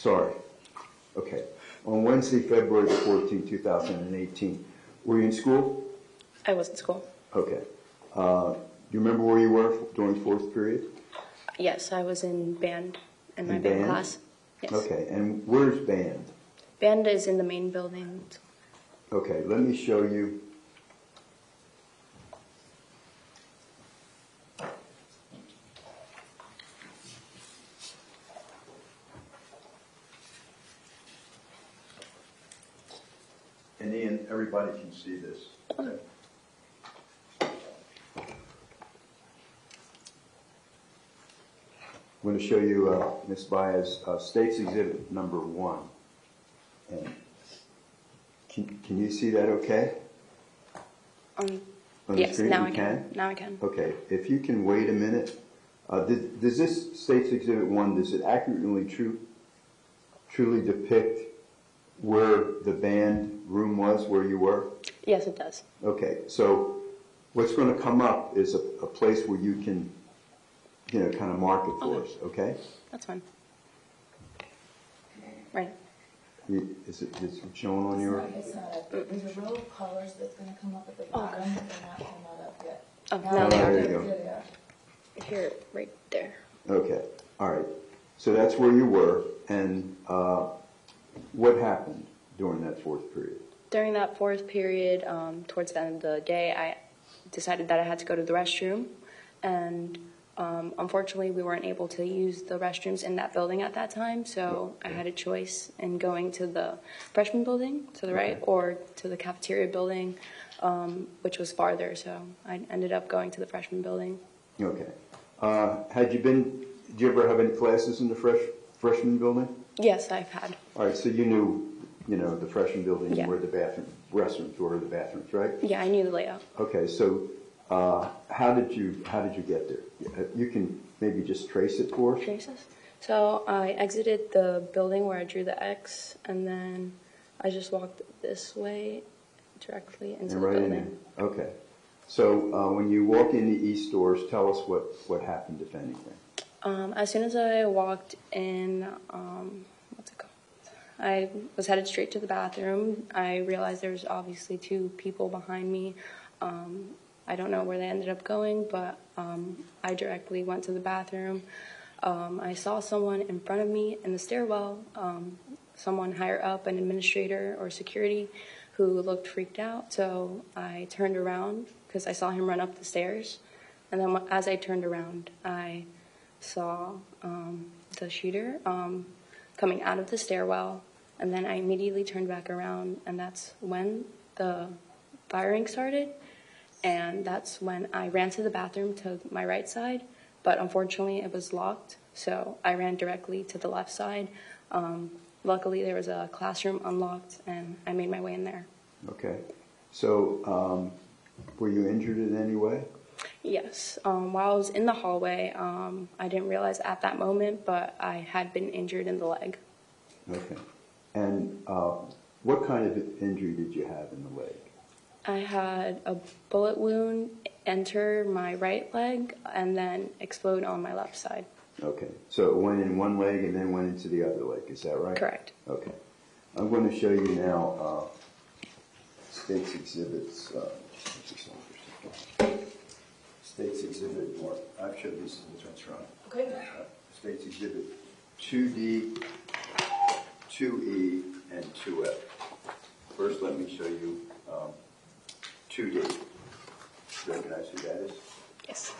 sorry. Okay. On Wednesday, February 14, 2018, were you in school? I was in school. Okay. Uh, Do you remember where you were during fourth period? Yes, I was in band in my band, band? class. Yes. Okay, and where's band? Band is in the main building. Okay, let me show you. And Ian, everybody can see this. I'm going to show you, uh, Ms. Baez, uh, State's Exhibit Number One. And can, can you see that okay? Um, On the yes, screen? now You I can. Now I can. Okay, if you can wait a minute, uh, does, does this State's Exhibit One, does it accurately true, truly depict where the band room was, where you were? Yes, it does. Okay, so what's going to come up is a, a place where you can, you know, kind of mark it for Okay. us, okay? That's fine. Right. You- Is it, is it showing on your? It's not up. There's a row of colors that's gonna come up at the Oh, bottom, okay. but they're not, they're not up yet. Oh, Now now they there are. you go. There they are. Here, right there. Okay, all right. So that's where you were, and uh, what happened during that fourth period? During that fourth period, um, towards the end of the day, I decided that I had to go to the restroom, and um, unfortunately, we weren't able to use the restrooms in that building at that time. So I had a choice in going to the freshman building to the right or to the cafeteria building, um, which was farther. So I ended up going to the freshman building. Okay. Uh, Had you been, did you ever have any classes in the fresh freshman building? Yes, I've had. All right, so you knew, you know, the freshman building, Yeah. where the bathroom, restrooms were, the bathrooms, right? Yeah, I knew the layout. Okay, so uh, how did you, how did you get there? Uh, You can maybe just trace it for us? Traces. So I exited the building where I drew the X, and then I just walked this way directly into And the right in building. there? Okay. So uh, when you walk in the east doors, tell us what, what happened, if anything. Um, as soon as I walked in, um, what's it called? I was headed straight to the bathroom. I realized there was obviously two people behind me. Um, I don't know where they ended up going, but um, I directly went to the bathroom. Um, I saw someone in front of me in the stairwell, um, someone higher up, an administrator or security, who looked freaked out. So I turned around because I saw him run up the stairs. And then as I turned around, I saw um, the shooter um, coming out of the stairwell, and then I immediately turned back around, and that's when the firing started. And that's when I ran to the bathroom to my right side, but unfortunately it was locked, so I ran directly to the left side. Um, luckily, there was a classroom unlocked, and I made my way in there. Okay. So um, were you injured in any way? Yes. Um, while I was in the hallway, um, I didn't realize at that moment, but I had been injured in the leg. Okay. And uh, what kind of injury did you have in the leg? I had a bullet wound enter my right leg and then explode on my left side. Okay. So it went in one leg and then went into the other leg, is that right? Correct. Okay. I'm going to show you now uh, States Exhibits. uh, just this one for a second. States Exhibit, or I've showed these to the Attorney General. Okay. Uh, States Exhibit 2D, 2E, and 2F. First, let me show you um, 2D. Recognize who that is? Yes.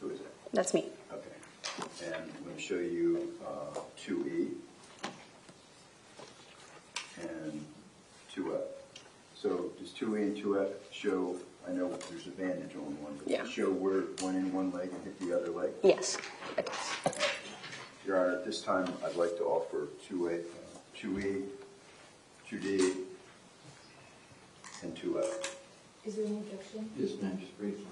Who is that? That's me. Okay. And I'm going to show you uh, 2E and 2F. So does 2E and 2F show, I know there's a bandage on one, but Yeah. does it show where went in one leg and hit the other leg? Yes. It does. Your Honor, at this time, I'd like to offer 2A, uh, 2E, 2D, and 2F. Is there any objection? Yes, ma'am, just briefly.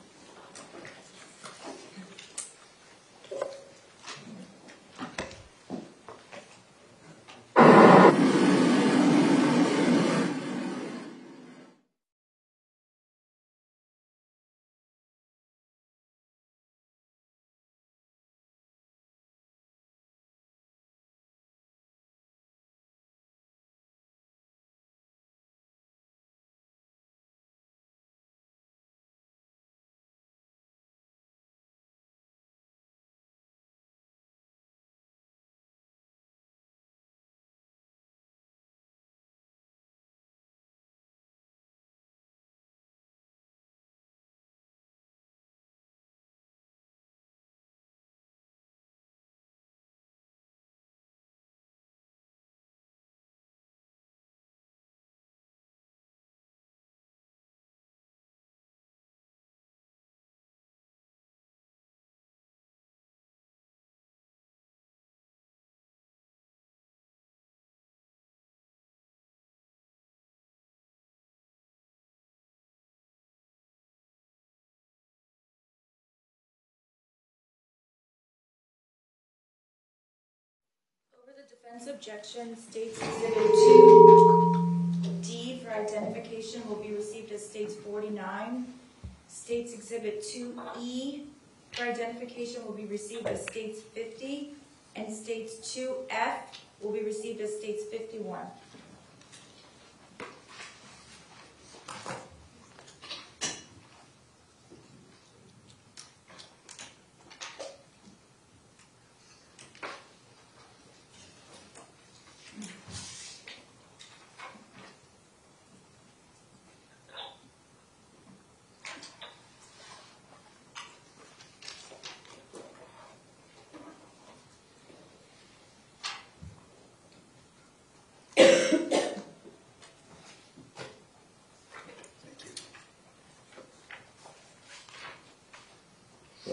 Defense objection states exhibit 2D for identification will be received as states 49. States exhibit 2E for identification will be received as states 50. And states 2F will be received as states 51.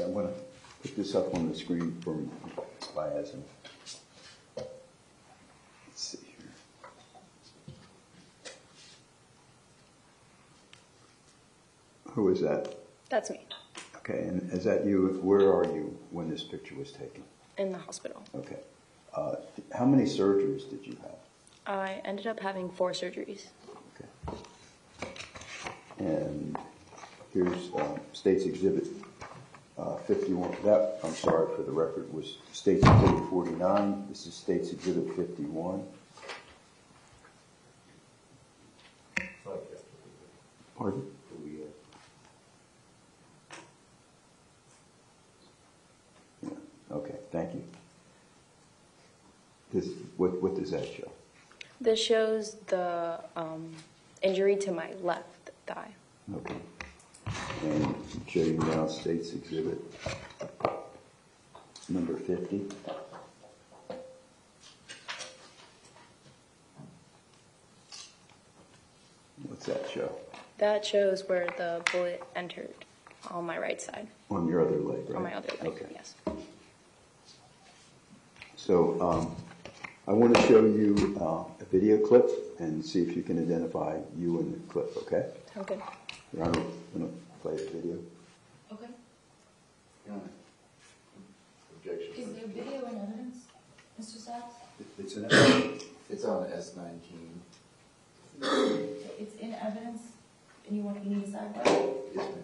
I want to put this up on the screen for Baez. Let's see here. Who is that? That's me. Okay, and is that you? Where are you when this picture was taken? In the hospital. Okay. Uh, how many surgeries did you have? I ended up having four surgeries. Okay. And here's uh, State's Exhibit 51, that, I'm sorry for the record, was States Exhibit 49. This is States Exhibit 51. Pardon? Okay, thank you. This, what, what does that show? This shows the um, injury to my left thigh. Okay. And show you now States Exhibit number 50. What's that show? That shows where the bullet entered on my right side, On your other leg, right? on my other leg. Okay. Yes. So um, I want to show you uh, a video clip and see if you can identify you in the clip, okay? Sound good? Your Honor, I'm going to play the video. Okay. Objection. Is there video in evidence, Mr. Satz? It's an It's on S nineteen. It's in evidence, and you want, you need a sidebar? Yes, ma'am.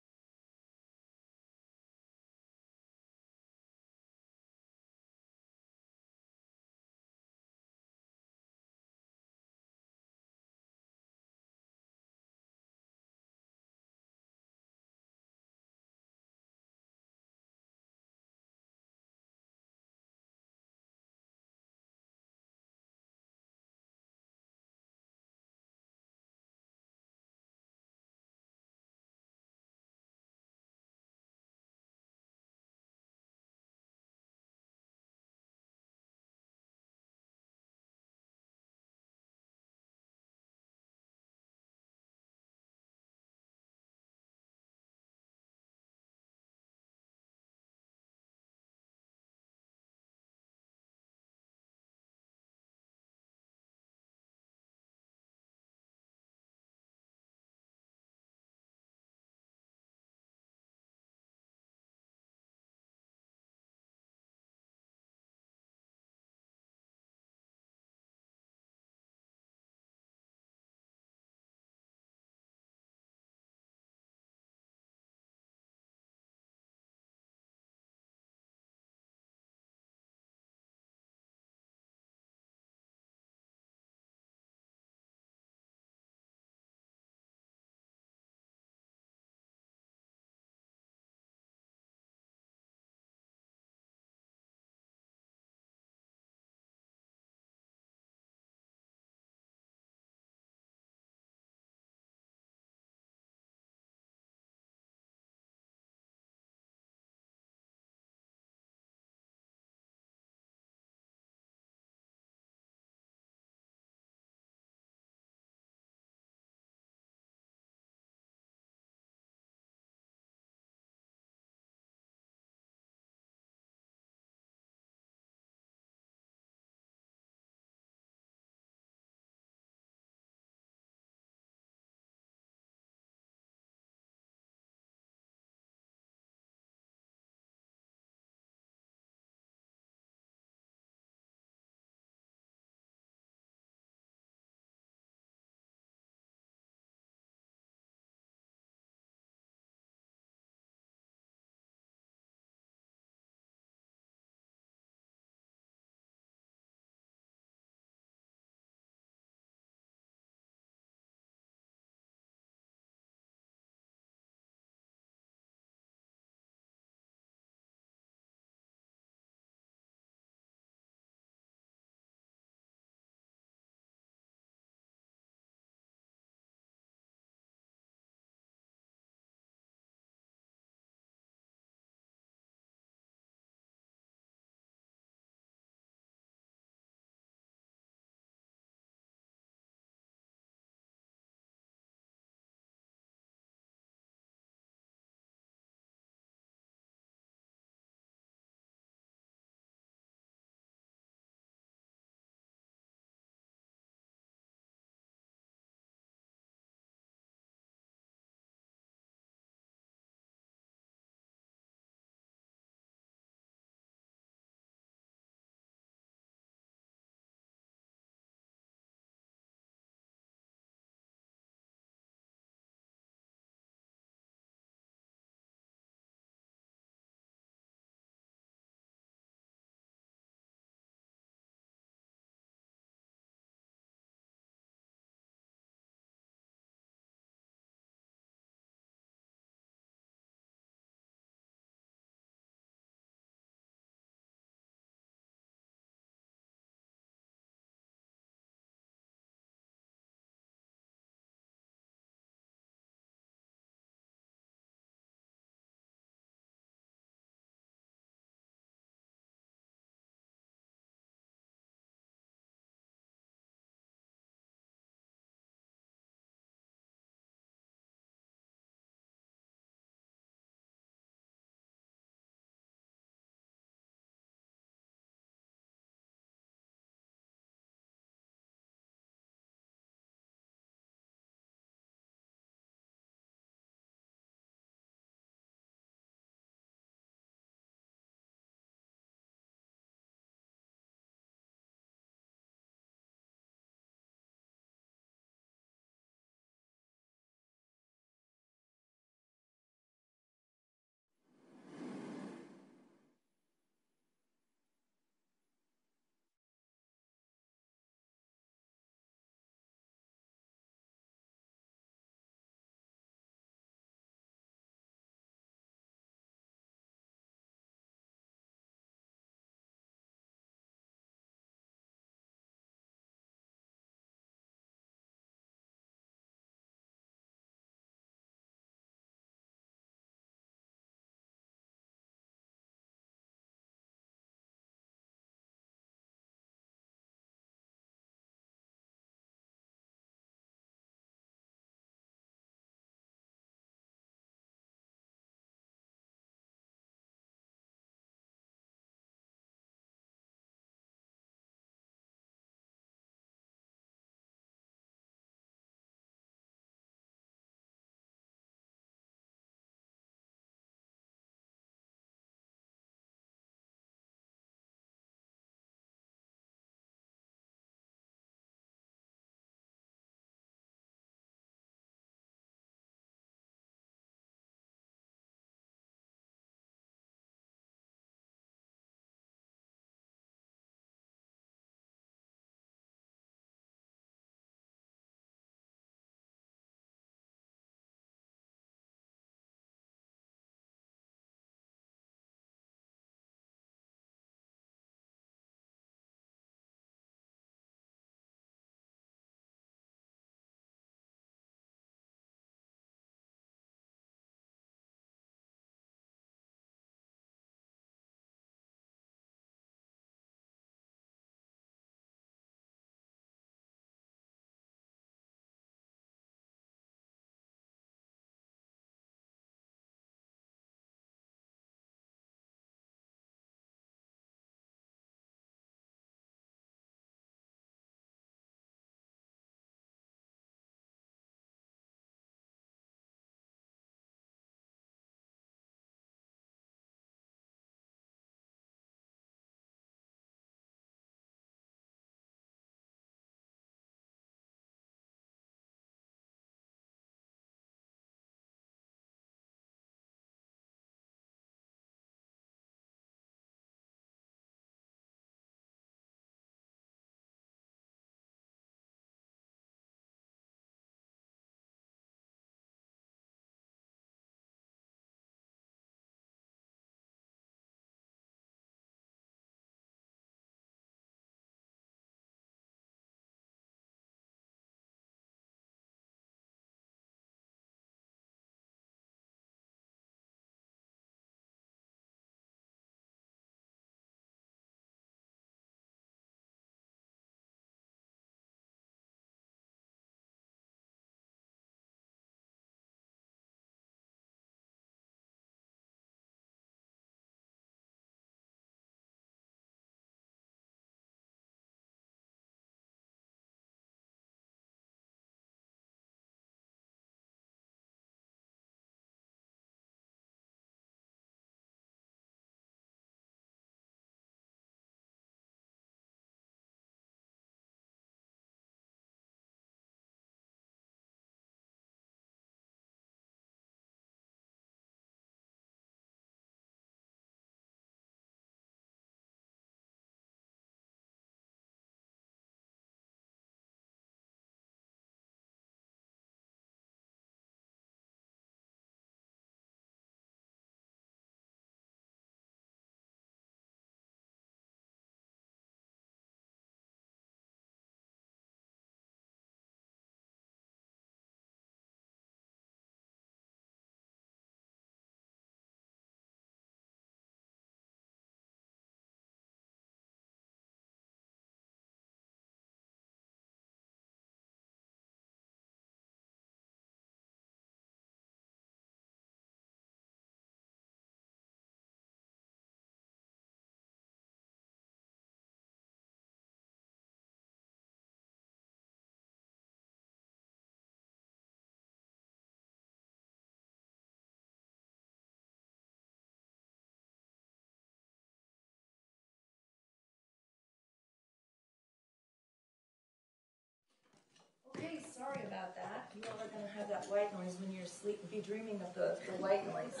Okay, sorry about that. You all are gonna have that white noise when you're asleep, be dreaming of the, the white noise.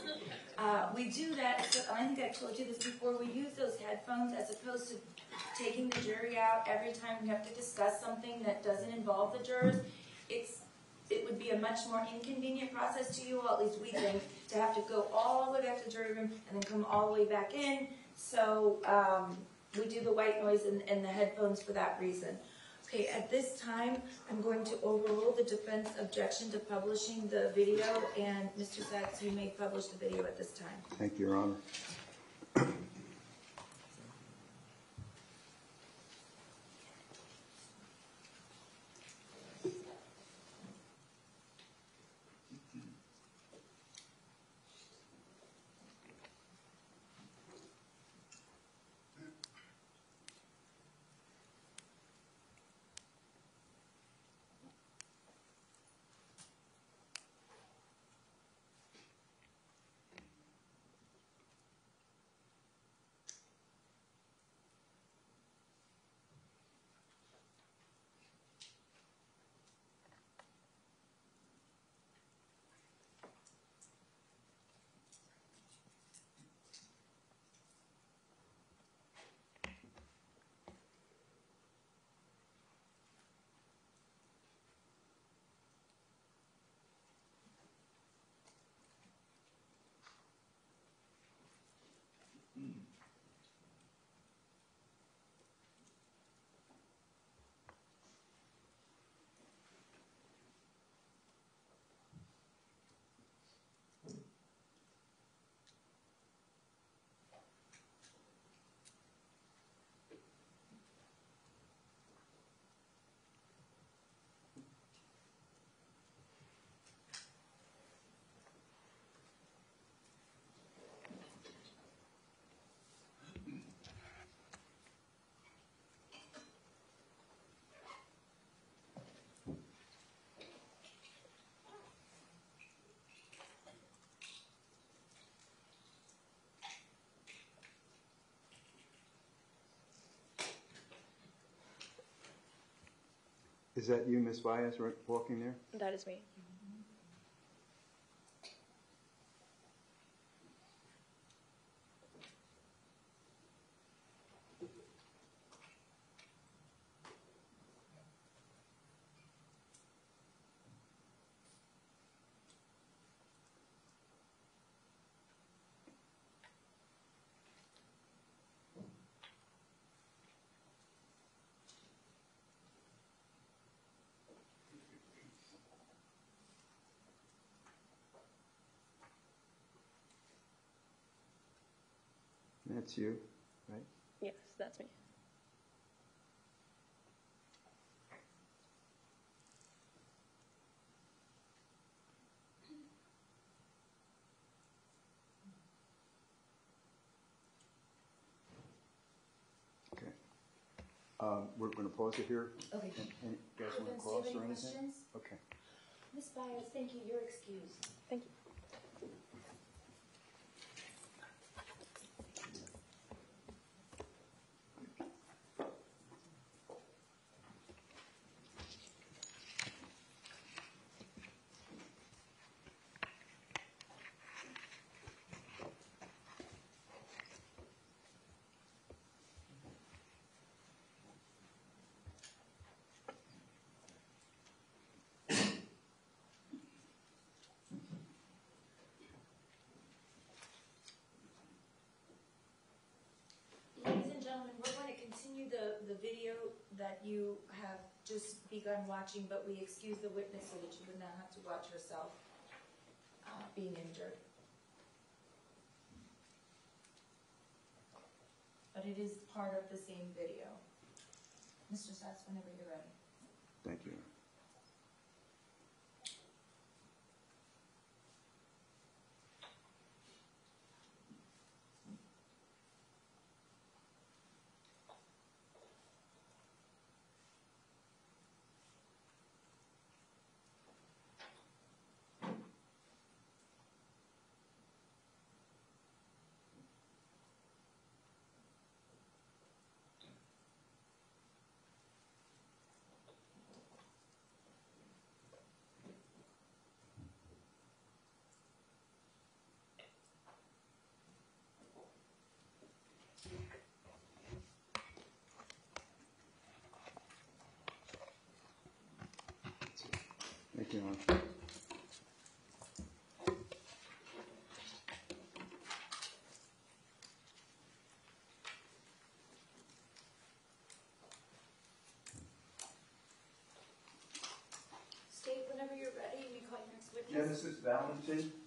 Uh, we do that, so I think I've told you this before, we use those headphones as opposed to taking the jury out every time we have to discuss something that doesn't involve the jurors. It's, it would be a much more inconvenient process to you all, at least we think, to have to go all the way back to the jury room and then come all the way back in. So, um, we do the white noise and, and the headphones for that reason. Okay, at this time, I'm going to overrule the defense objection to publishing the video, and Mr. Satz, you may publish the video at this time. Thank you, Your Honor. Is that you, Miss Baez, walking there? That is me. That's you, right? Yes, that's me. Okay. Um, We're going to pause it here. Okay. And- and You guys want to Ruben, do you have cross any or anything? questions? Okay. Ms. Byers, thank you, you're excused. Thank you. Ladies and gentlemen, we're going to continue the, the video that you have just begun watching, but we excuse the witness so that you would not have to watch herself uh, being injured. But it is part of the same video. Mr. Satz, whenever you're ready. Thank you. Thank you, Your Honor. State whenever you're ready, and you call your next witness. Genesis Valentin.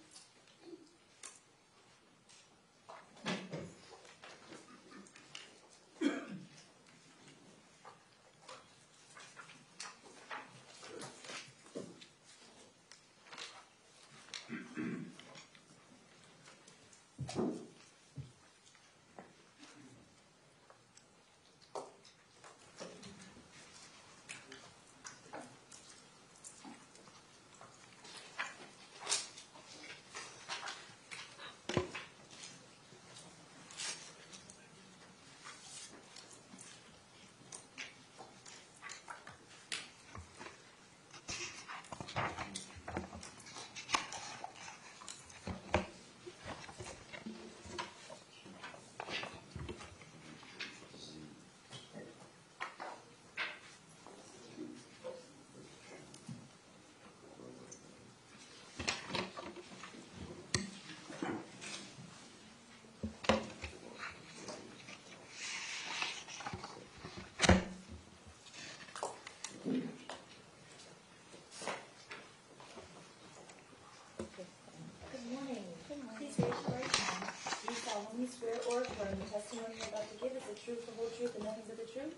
You solemnly swear or affirm the testimony you're about to give is the truth, the whole truth, and nothing but the truth?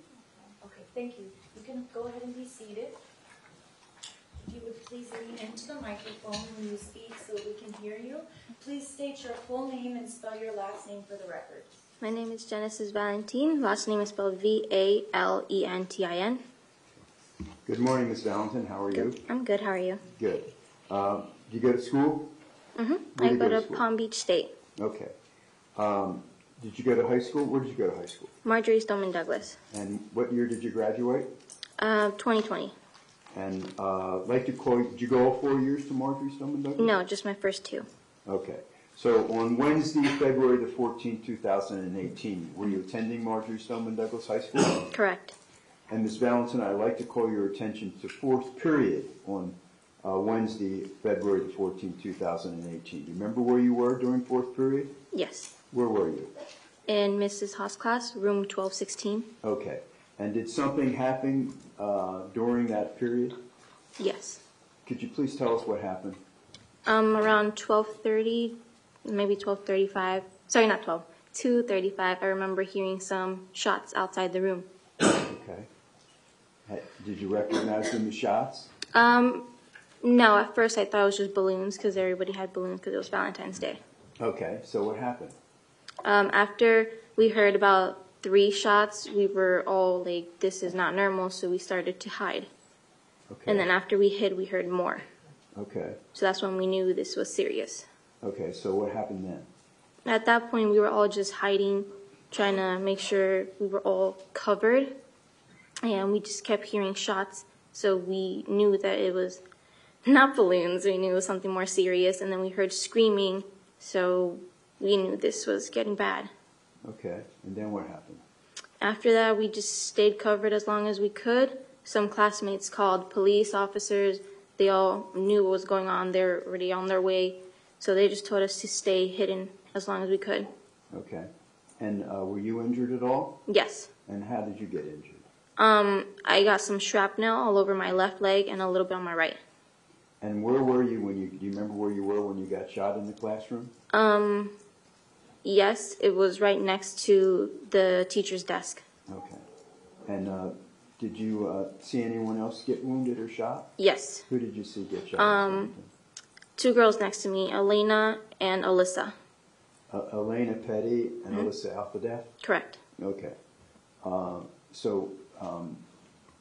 Okay, thank you. You can go ahead and be seated. If you would please lean into the microphone when you speak so we can hear you. Please state your full name and spell your last name for the record. My name is Genesis Valentin. Last name is spelled V A L E N T I N. Good morning, Ms. Valentin. How are you? I'm good. How are you? Good. Um, Do you go to school? Mm-hmm. Where I do you go go to to school? Palm Beach State. Okay. Um, Did you go to high school? Where did you go to high school? Marjory Stoneman Douglas. And what year did you graduate? Uh, 2020. And uh, like to call, did you go all four years to Marjory Stoneman Douglas? No, just my first two. Okay. So on Wednesday, February the 14th, 2018, were you attending Marjory Stoneman Douglas High School? Correct. And Ms. Valentin, I'd like to call your attention to fourth period on uh, Wednesday, February the 14th, 2018. Do you remember where you were during fourth period? Yes. Where were you? In Mrs. Haas' class, room 1216. Okay. And did something happen uh, during that period? Yes. Could you please tell us what happened? Um, around 12:30, maybe 12:35. Sorry, not 12. 2:35. I remember hearing some shots outside the room. Okay. Did you recognize them as shots? Um, no. At first, I thought it was just balloons because everybody had balloons because it was Valentine's Day. Okay. So what happened? Um, after we heard about three shots, we were all like, "This is not normal," so we started to hide. Okay. And then after we hid, we heard more. Okay. So that's when we knew this was serious. Okay. So what happened then? At that point, we were all just hiding, trying to make sure we were all covered. And we just kept hearing shots, so we knew that it was not balloons. We knew it was something more serious. And then we heard screaming, so we knew this was getting bad. Okay. And then what happened? After that, we just stayed covered as long as we could. Some classmates called police officers. They all knew what was going on. They're already on their way. So they just told us to stay hidden as long as we could. Okay. And uh, were you injured at all? Yes. And how did you get injured? Um, I got some shrapnel all over my left leg and a little bit on my right. And where were you when you, do you remember where you were when you got shot in the classroom? Um, yes, it was right next to the teacher's desk. Okay. And uh, did you uh, see anyone else get wounded or shot? Yes. Who did you see get shot? Um, Two girls next to me, Alaina and Alyssa. uh, Alaina Petty and Alyssa Alhadeff? Correct. Okay. Uh, so um,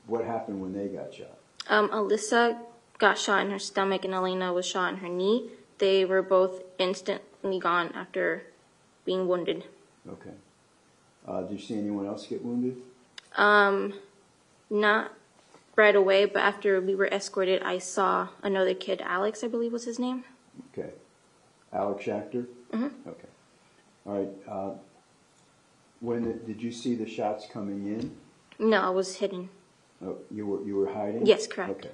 what happened when they got shot? Um, Alyssa got shot in her stomach and Alaina was shot in her knee. They were both instantly gone after being wounded. Okay. Uh, did you see anyone else get wounded? Um, not right away, but after we were escorted, I saw another kid, Alex, I believe was his name. Okay. Alex Schachter? Mhm. Okay. All right. Uh, when the, did you see the shots coming in? No, I was hidden. Oh, you were you were hiding. Yes, correct. Okay.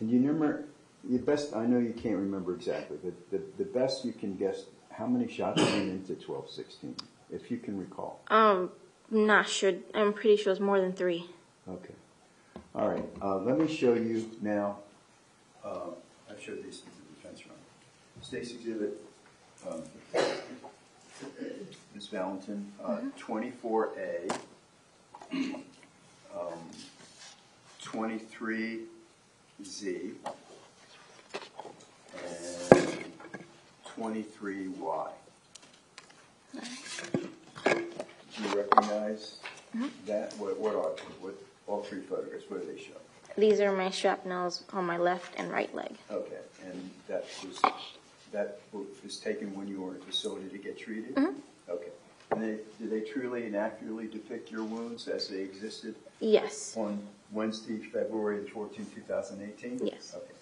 And you remember the best, I know you can't remember exactly, but the, the best you can guess, how many shots went into twelve sixteen, if you can recall? Um, not sure. I'm pretty sure it's more than three. Okay. All right, uh, let me show you now, uh, I've showed these to the defense room. State's exhibit, um, Ms. Valentin, uh, twenty-four A, um, twenty-three Z, and twenty-three Y. Do you recognize mm-hmm. that? What, what are, what, all three photographs, what do they show? These are my shrapnels on my left and right leg. Okay, and that was, that was taken when you were in facility to get treated? Mm-hmm. Okay. And they, did they truly and accurately depict your wounds as they existed Yes. on Wednesday, February the fourteenth, two thousand eighteen? Yes. Okay.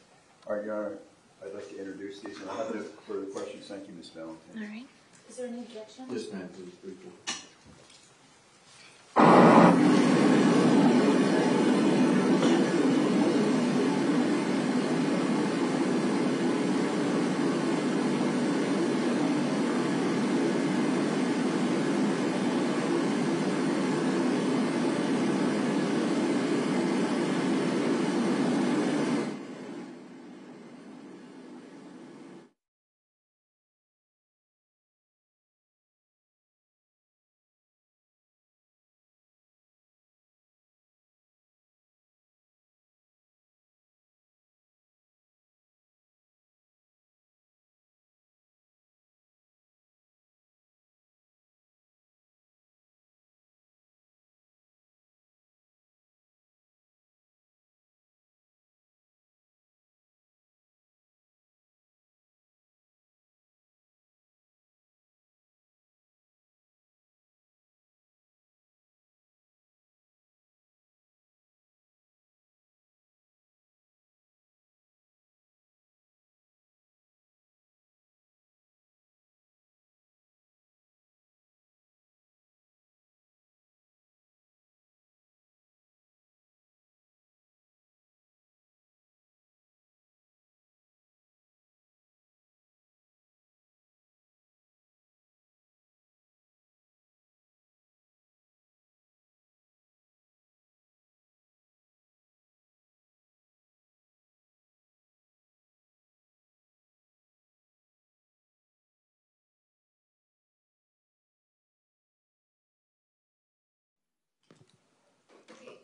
All right, Your Honor, I'd like to introduce these, and I have no further questions. Thank you, Ms. Valentine. Valentin. right. Is there any objection? Yes, ma'am, please, briefly.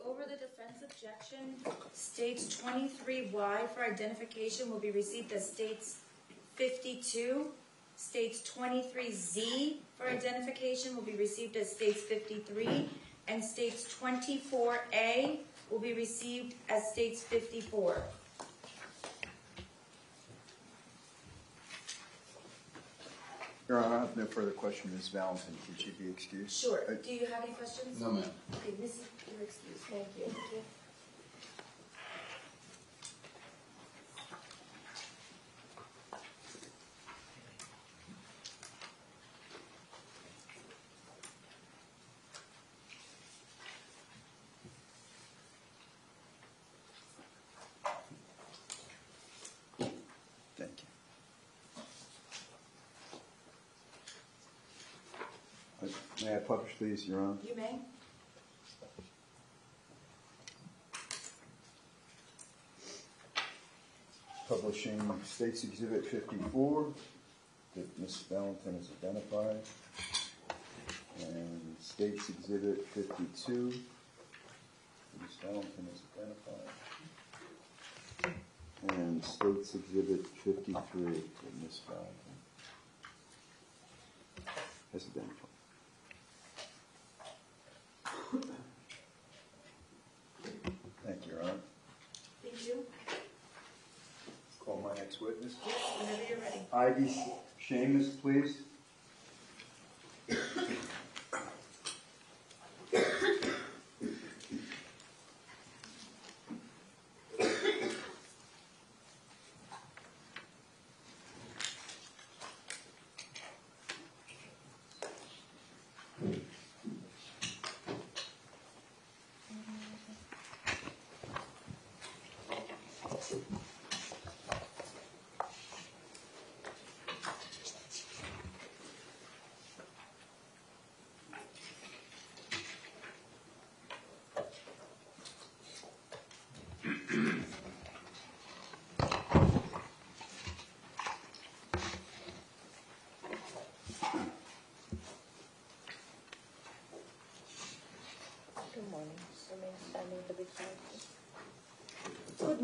Over the defense objection, states twenty-three Y for identification will be received as states fifty-two. States twenty-three Z for identification will be received as states fifty-three. And states twenty-four A will be received as states fifty-four. Your Honor, I have no further questions. Ms. Valentin, can she be excused? Sure, do you have any questions? No, ma'am. Okay, Mrs., you're excused, thank you. Thank you. Uh, May I publish these, Your Honor? You may. Publishing States Exhibit 54 that Ms. Valentin has identified. And States Exhibit 52 that Ms. Valentin has identified. And States Exhibit 53 that Ms. Valentin has identified. Thank you, Your Honor. Thank you. Call my next witness. Whenever you're ready. Ivy Schamis, please.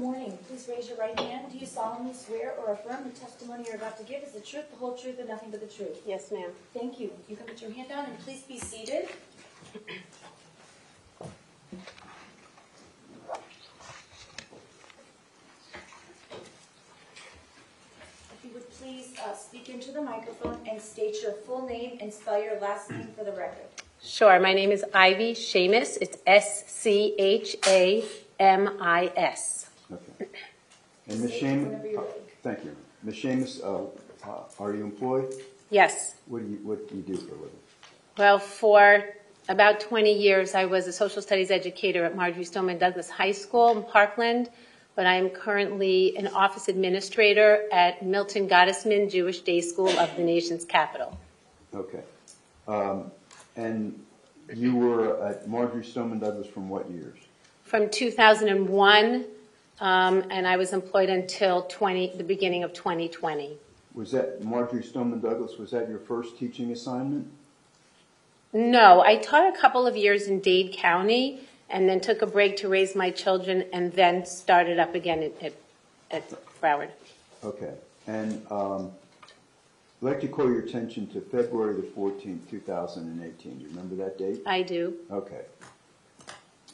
Morning. Please raise your right hand. Do you solemnly swear or affirm the testimony you're about to give is the truth, the whole truth, and nothing but the truth? Yes, ma'am. Thank you. You can put your hand down and please be seated. If you would please uh, speak into the microphone and state your full name and spell your last name for the record. Sure. My name is Ivy Schamis. It's S C H A M I S. Okay. And Ms. State Schamis, you're ready. thank you. Ms. Schamis, uh, uh, are you employed? Yes. What do you, what do you do for a living? Well, for about 20 years, I was a social studies educator at Marjory Stoneman Douglas High School in Parkland, but I am currently an office administrator at Milton Gottesman Jewish Day School of the nation's capital. Okay. Um, and you were at Marjory Stoneman Douglas from what years? From 2001, um, and I was employed until 20, the beginning of 2020. Was that Marjory Stoneman Douglas, was that your first teaching assignment? No, I taught a couple of years in Dade County and then took a break to raise my children and then started up again at, at, at Broward. Okay. And um, I'd like to call your attention to February the 14th, 2018. Do you remember that date? I do. Okay.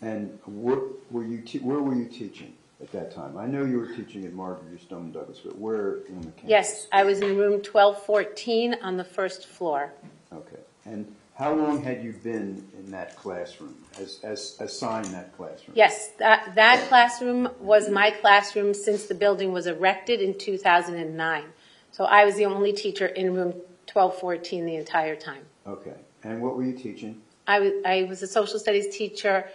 And where were you, te- where were you teaching at that time? I know you were teaching at Marjory Stone Douglas, but where in the campus? Yes, I was in room 1214 on the first floor. Okay. And how long had you been in that classroom, as, as assigned that classroom? Yes, that, that classroom was my classroom since the building was erected in 2009. So I was the only teacher in room 1214 the entire time. Okay. And what were you teaching? I was, I was a social studies teacher.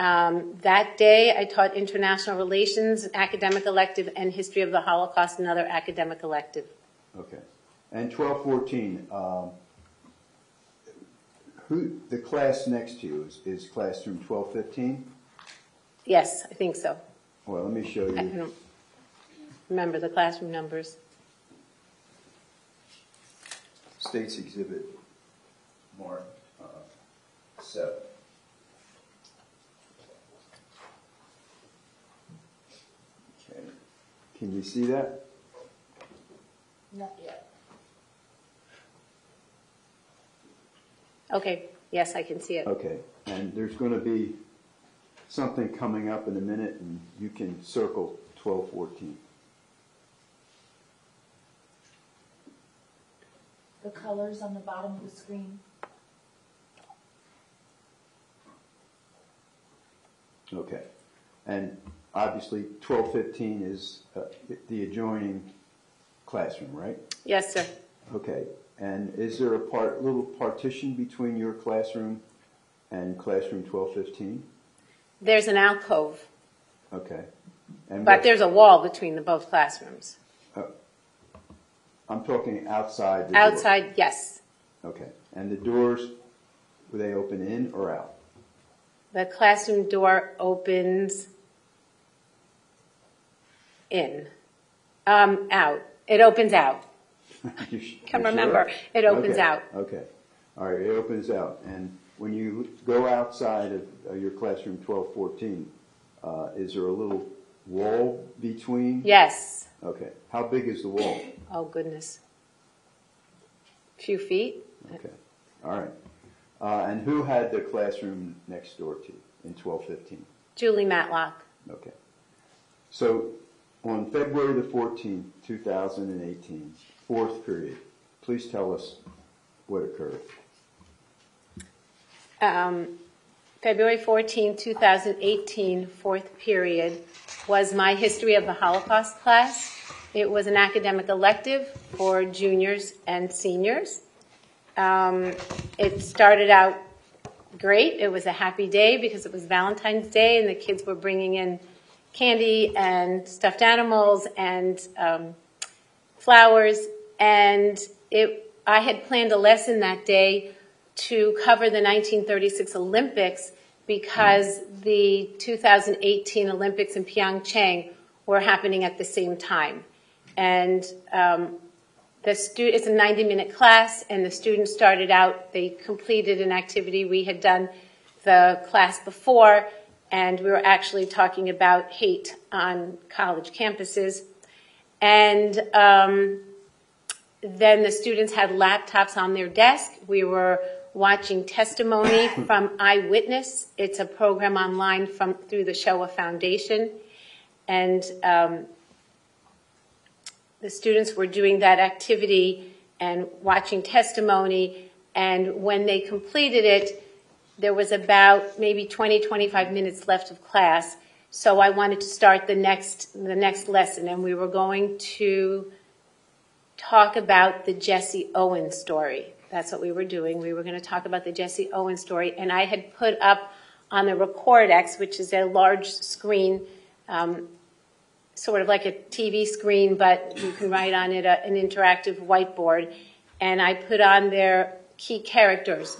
Um, that day, I taught international relations, academic elective, and history of the Holocaust, another academic elective. Okay. And 1214, um, who, the class next to you is, is classroom 1215? Yes, I think so. Well, let me show I you. don't remember the classroom numbers. States Exhibit Mark uh, 7. Okay. Can you see that? Not yet. Okay, yes, I can see it. Okay. And there's going to be something coming up in a minute, and you can circle 1214. The colors on the bottom of the screen. Okay. And obviously, 1215 is uh, the adjoining classroom, right? Yes, sir. Okay. And is there a part, little partition between your classroom and classroom 1215? There's an alcove, Okay. And but what- there's a wall between the both classrooms. I'm talking outside the door. Outside, yes. Okay. And the doors, were they open in or out? The classroom door opens in, um, out. It opens out. You sh- Can you sure? remember. It opens Okay, out. Okay. All right, it opens out. And when you go outside of uh, your classroom 1214, uh, is there a little wall between? Yes. Okay. How big is the wall? Oh, goodness. Few feet? Okay. All right. Uh, and who had the classroom next door to you in 1215? Julie Matlock. Okay. So on February the 14th, 2018, fourth period, please tell us what occurred. Um, February 14, 2018, fourth period, was my History of the Holocaust class. It was an academic elective for juniors and seniors. Um, it started out great. It was a happy day because it was Valentine's Day and the kids were bringing in candy and stuffed animals and um, flowers. And it, I had planned a lesson that day to cover the 1936 Olympics because the 2018 Olympics in Pyeongchang were happening at the same time. And um, the stu- it's a 90 minute class, and the students started out, they completed an activity we had done the class before, and we were actually talking about hate on college campuses. And um, then the students had laptops on their desk. We were watching testimony from IWitness. It's a program online from through the Shoah Foundation, and um, the students were doing that activity and watching testimony. And when they completed it, there was about maybe 20, 25 minutes left of class. So I wanted to start the next the next lesson, and we were going to talk about the Jesse Owens story. That's what we were doing. We were going to talk about the Jesse Owens story, and I had put up on the Recordex, which is a large screen, um, sort of like a TV screen, but you can write on it a, an interactive whiteboard. And I put on there key characters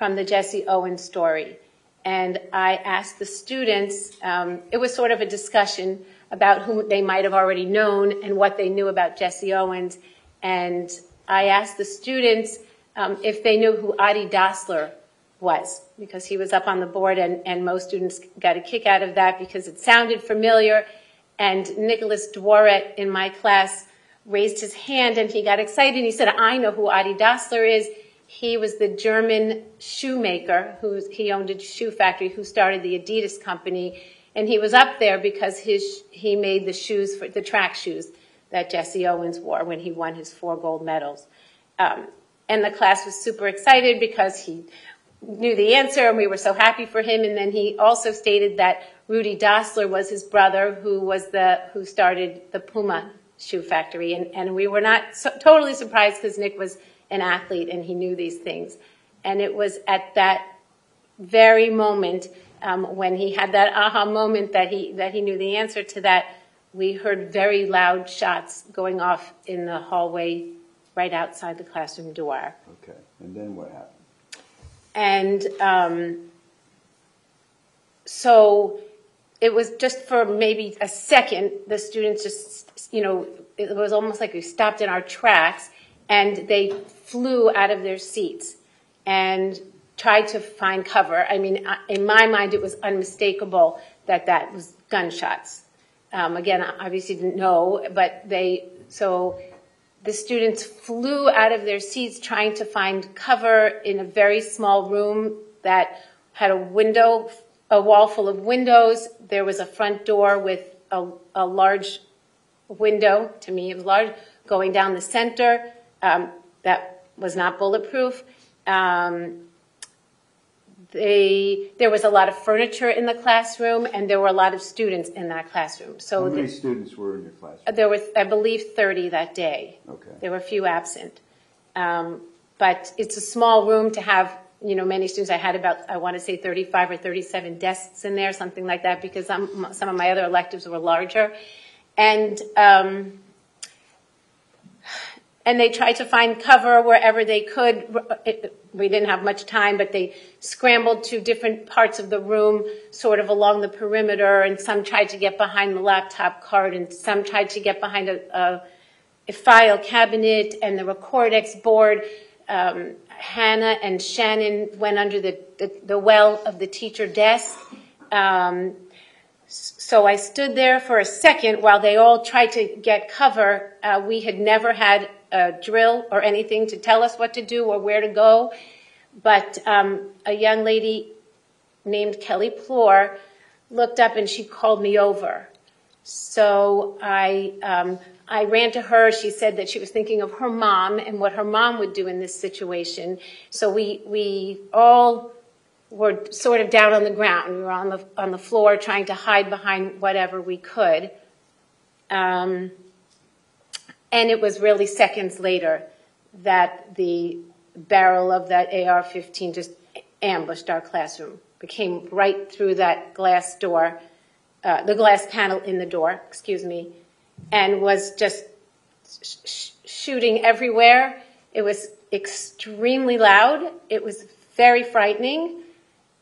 from the Jesse Owens story. And I asked the students, um, it was sort of a discussion about who they might have already known and what they knew about Jesse Owens. And I asked the students um, if they knew who Adi Dassler was, because he was up on the board, and, and most students got a kick out of that because it sounded familiar. And Nicholas Dworet in my class raised his hand and he got excited. He said, I know who Adi Dassler is. He was the German shoemaker who he owned a shoe factory who started the Adidas company. And he was up there because his, he made the shoes for the track shoes that Jesse Owens wore when he won his four gold medals. Um, and the class was super excited because he knew the answer and we were so happy for him. And then he also stated that Rudy Dassler was his brother who was the, who started the Puma shoe factory. And, and we were not so, totally surprised because Nick was an athlete and he knew these things. And it was at that very moment um, when he had that aha moment that he, that he knew the answer to that, we heard very loud shots going off in the hallway right outside the classroom door. Okay, and then what happened? And um, so it was just for maybe a second, the students just, you know, it was almost like we stopped in our tracks and they flew out of their seats and tried to find cover. I mean, in my mind, it was unmistakable that that was gunshots. Um, again, I obviously didn't know, but they, so the students flew out of their seats trying to find cover in a very small room that had a window, a wall full of windows. There was a front door with a, a large window, to me it was large, going down the center um, that was not bulletproof. Um, they, there was a lot of furniture in the classroom, and there were a lot of students in that classroom. So How many the- students were in your class? there was, I believe, 30 that day. Okay. There were a few absent. Um, but it's a small room to have, you know, many students. I had about, I want to say 35 or 37 desks in there, something like that, because some, some of my other electives were larger. And, um, and they tried to find cover wherever they could. We didn't have much time, but they scrambled to different parts of the room, sort of along the perimeter, and some tried to get behind the laptop cart, and some tried to get behind a, a, file cabinet and the Recordex board. Um, Hannah and Shannon went under the, the, the well of the teacher desk. Um, so I stood there for a second while they all tried to get cover. Uh, we had never had a drill or anything to tell us what to do or where to go. But um, a young lady named Kelly Plore looked up and she called me over. So I, um, I ran to her. She said that she was thinking of her mom and what her mom would do in this situation. So we, we all were sort of down on the ground. We were on the, on the floor trying to hide behind whatever we could. Um, and it was really seconds later that the barrel of that AR 15 just ambushed our classroom. It came right through that glass door, uh, the glass panel in the door, excuse me, and was just sh- shooting everywhere. It was extremely loud. It was very frightening.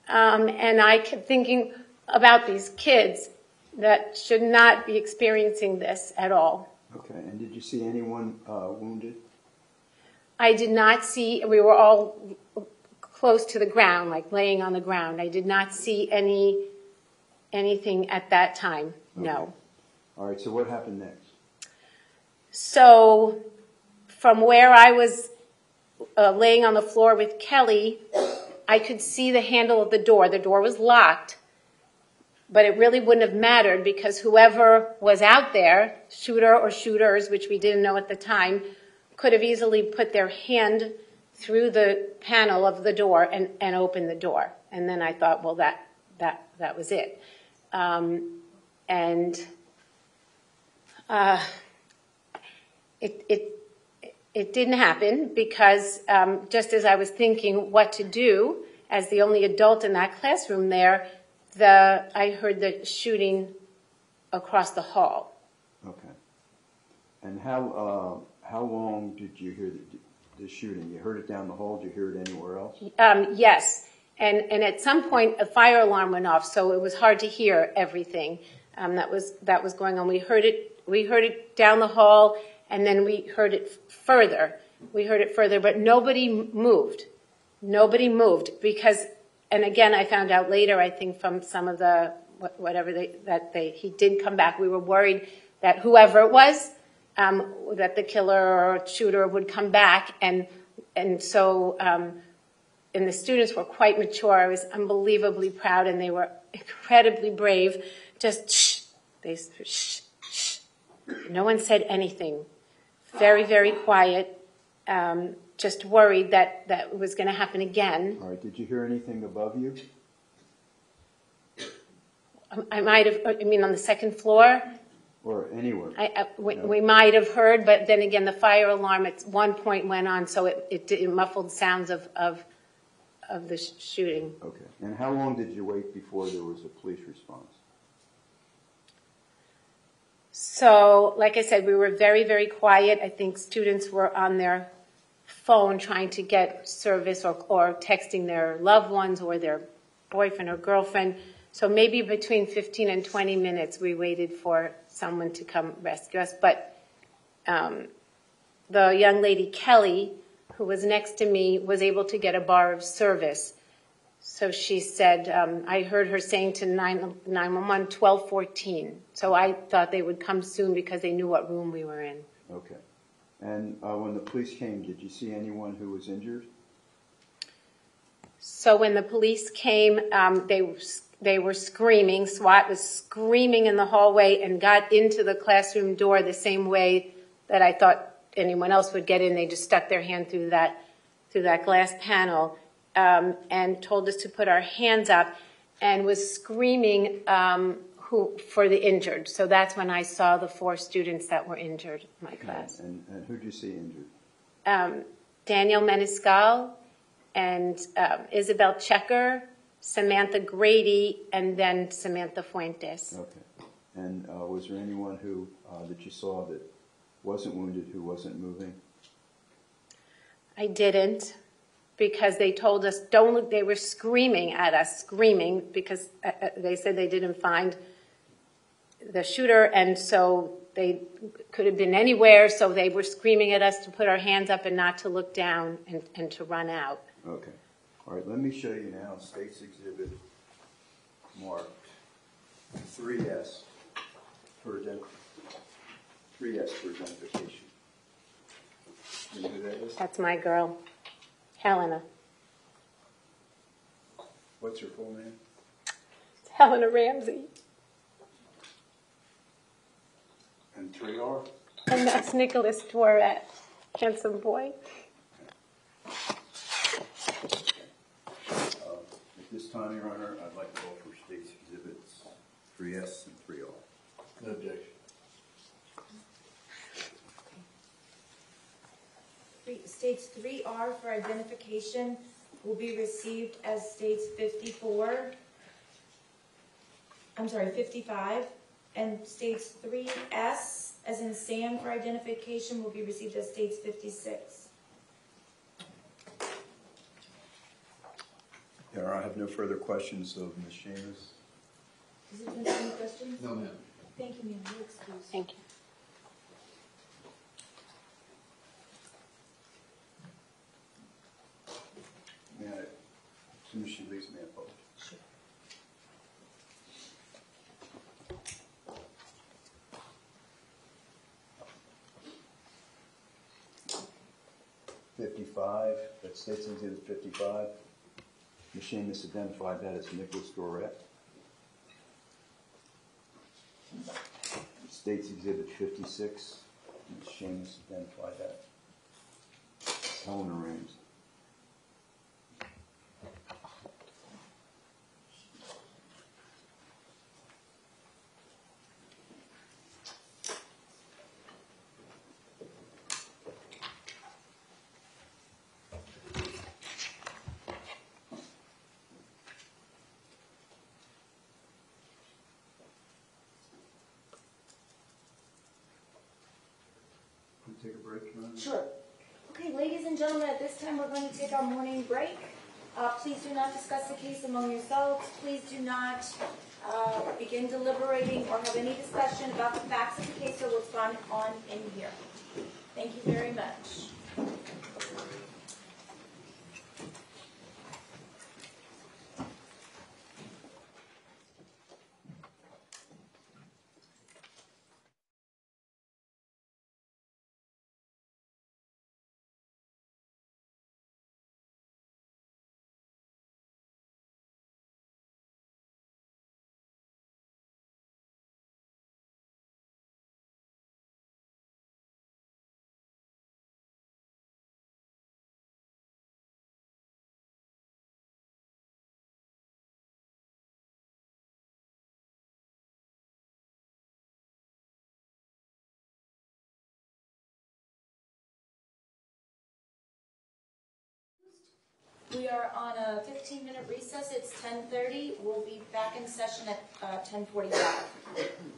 Um, and I kept thinking about these kids that should not be experiencing this at all. Okay, and did you see anyone uh, wounded? I did not see, we were all close to the ground, like laying on the ground. I did not see any anything at that time, no. All right, so what happened next? So from where I was uh, laying on the floor with Kelly, I could see the handle of the door. The door was locked, but it really wouldn't have mattered because whoever was out there, shooter or shooters, which we didn't know at the time, could have easily put their hand through the panel of the door and, and opened the door. And then I thought, well, that, that, that was it. Um, and uh, it, it, it didn't happen because um, just as I was thinking what to do as the only adult in that classroom there, the, I heard the shooting across the hall. Okay. And how, uh, how long did you hear the, the shooting? You heard it down the hall, did you hear it anywhere else? Um, yes, and, and at some point a fire alarm went off, so it was hard to hear everything um, that was that was going on. We heard it, we heard it down the hall, and then we heard it further. We heard it further, but nobody moved. Nobody moved because, and again, I found out later. I think from some of the whatever they, that they he did come back. We were worried that whoever it was, um, that the killer or shooter would come back, and and so. Um, and the students were quite mature. I was unbelievably proud, and they were incredibly brave. Just shh, they shh, shh. No one said anything. Very, very quiet. Um, just worried that that was going to happen again. All right, did you hear anything above you? Um, I might have. Uh, I mean, on the second floor, Or anywhere? I, I, we, No. we might have heard, but then again, the fire alarm at one point went on, so it, it, it muffled sounds of of of the sh- shooting. Okay. And how long did you wait before there was a police response? So, like I said, we were very, very quiet. I think students were on their phone trying to get service or, or texting their loved ones or their boyfriend or girlfriend. So maybe between 15 and 20 minutes, we waited for someone to come rescue us. But um, the young lady, Kelly, who was next to me, was able to get a bar of service. So she said, um, I heard her saying to 9 911, 1214. So I thought they would come soon because they knew what room we were in. Okay. And uh, when the police came, did you see anyone who was injured? So when the police came, um, they, they were screaming. SWAT was screaming in the hallway and got into the classroom door the same way that I thought anyone else would get in. They just stuck their hand through that, through that glass panel um, and told us to put our hands up and was screaming um, who, for the injured. So that's when I saw the four students that were injured in my class. And, and who did you see injured? um, Daniela Menescal and um, Isabel Chequer, Samantha Grady, and then Samantha Fuentes. Okay. And uh, was there anyone who, uh, that you saw that wasn't wounded, who wasn't moving? I didn't because they told us don't look. They were screaming at us, screaming because uh, uh, they said they didn't find the shooter, and so they could have been anywhere. So they were screaming at us to put our hands up and not to look down and, and to run out. Okay. All right, let me show you now State's Exhibit marked 3S for ident- 3S for identification. You know who that is? That's my girl, Helena. What's her full name? It's Helena Ramsey. And 3R? And that's Nicholas Dworet, handsome boy. Uh, At this time, Your Honor, I'd like to offer State's Exhibits 3S and 3R. No objection. Three- States three R for identification will be received as states fifty-four. I'm sorry, fifty-five, and states three S, as in Sam for identification, will be received as states fifty-six. Your Honor, I have no further questions of Ms. Schamis. Does it have any questions? No, ma'am. Thank you, ma'am, you're excused. Thank you. May I, as soon as she leaves, may 55, that states Exhibit 55, machine that's identified that as Nicholas Dworet. States Exhibit 56, machine that's identified that Helen Raines. Break. Uh, Please do not discuss the case among yourselves. Please do not uh, begin deliberating or have any discussion about the facts of the case or what's gone on in here. Thank you very much. We are on a 15-minute recess. It's 10:30. We'll be back in session at uh, 10:45.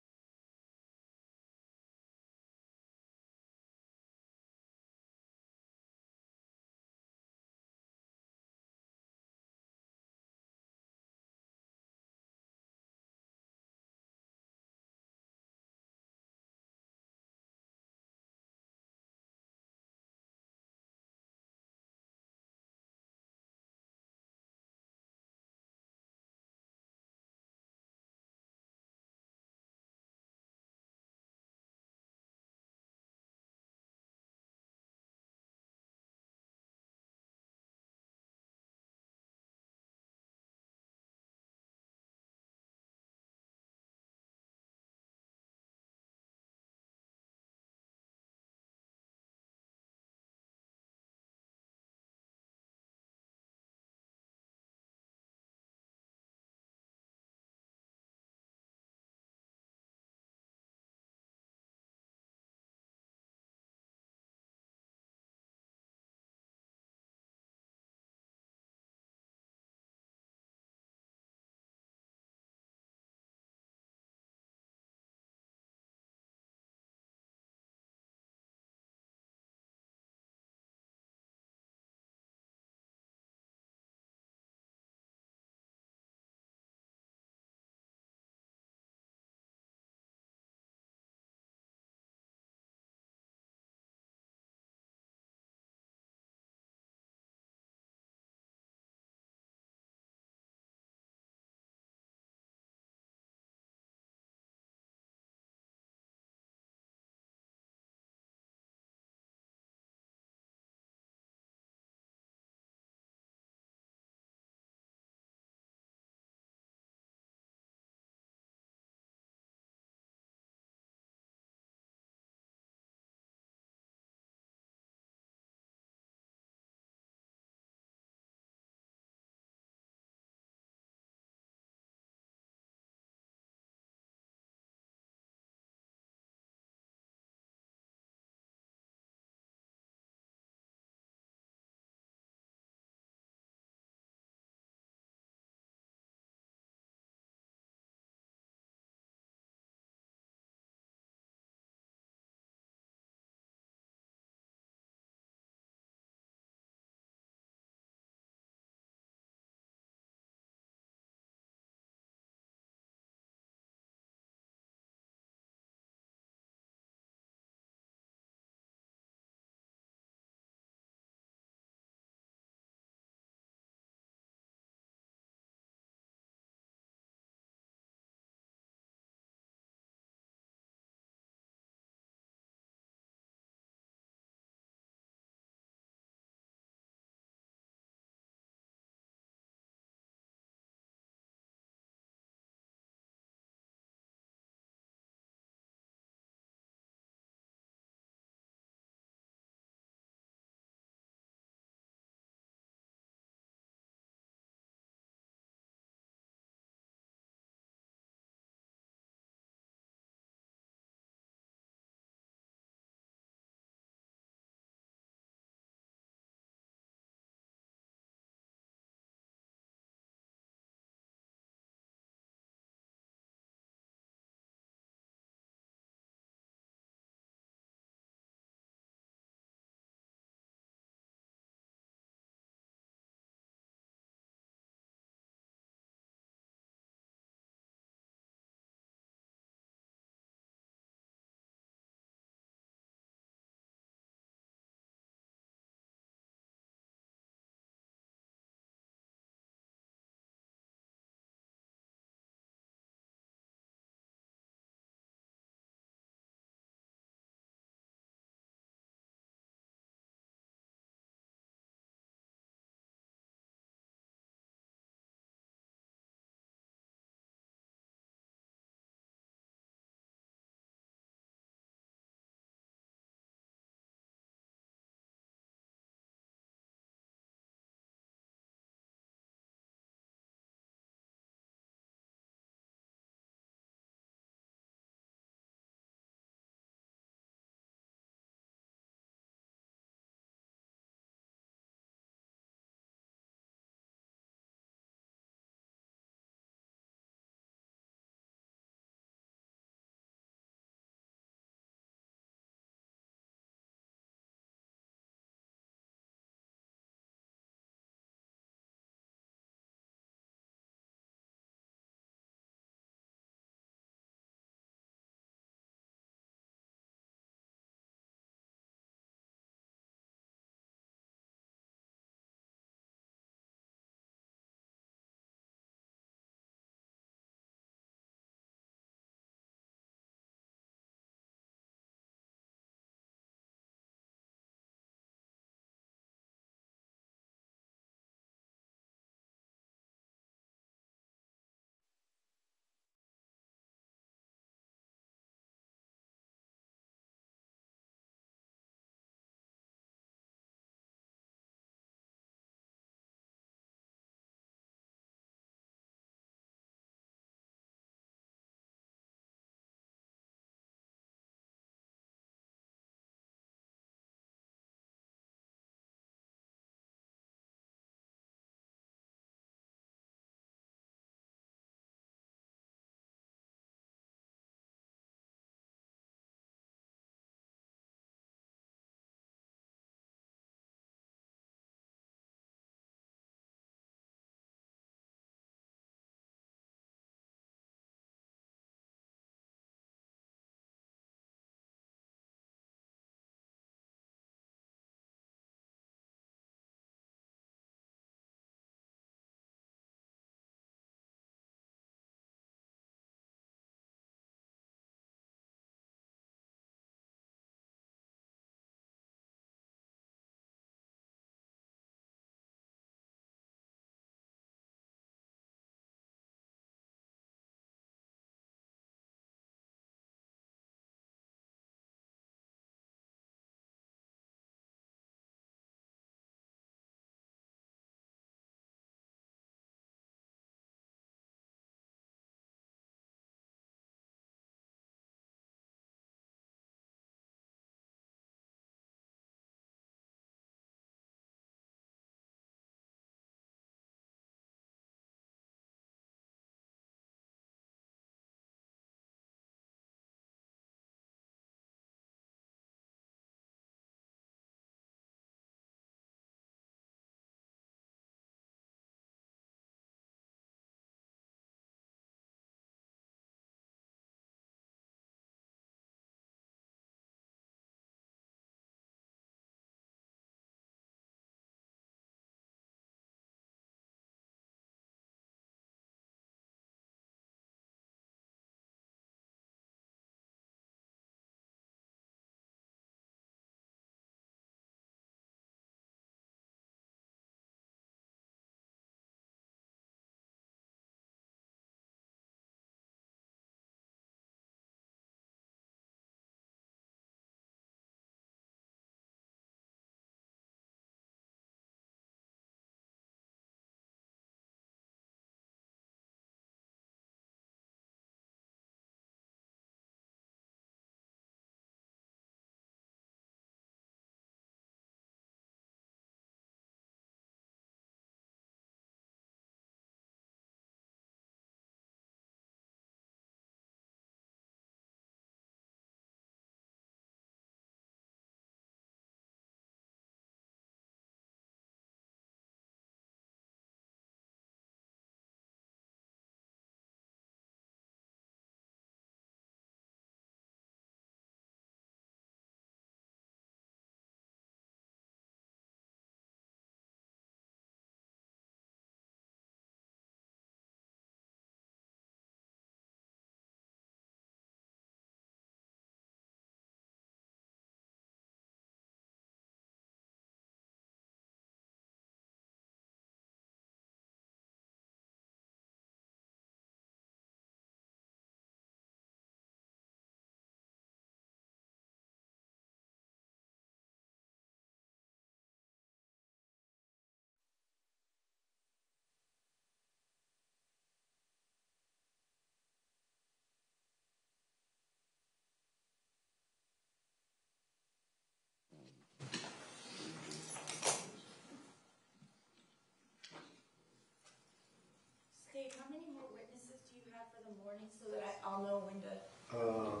The morning so that I- I'll know when to, Uh,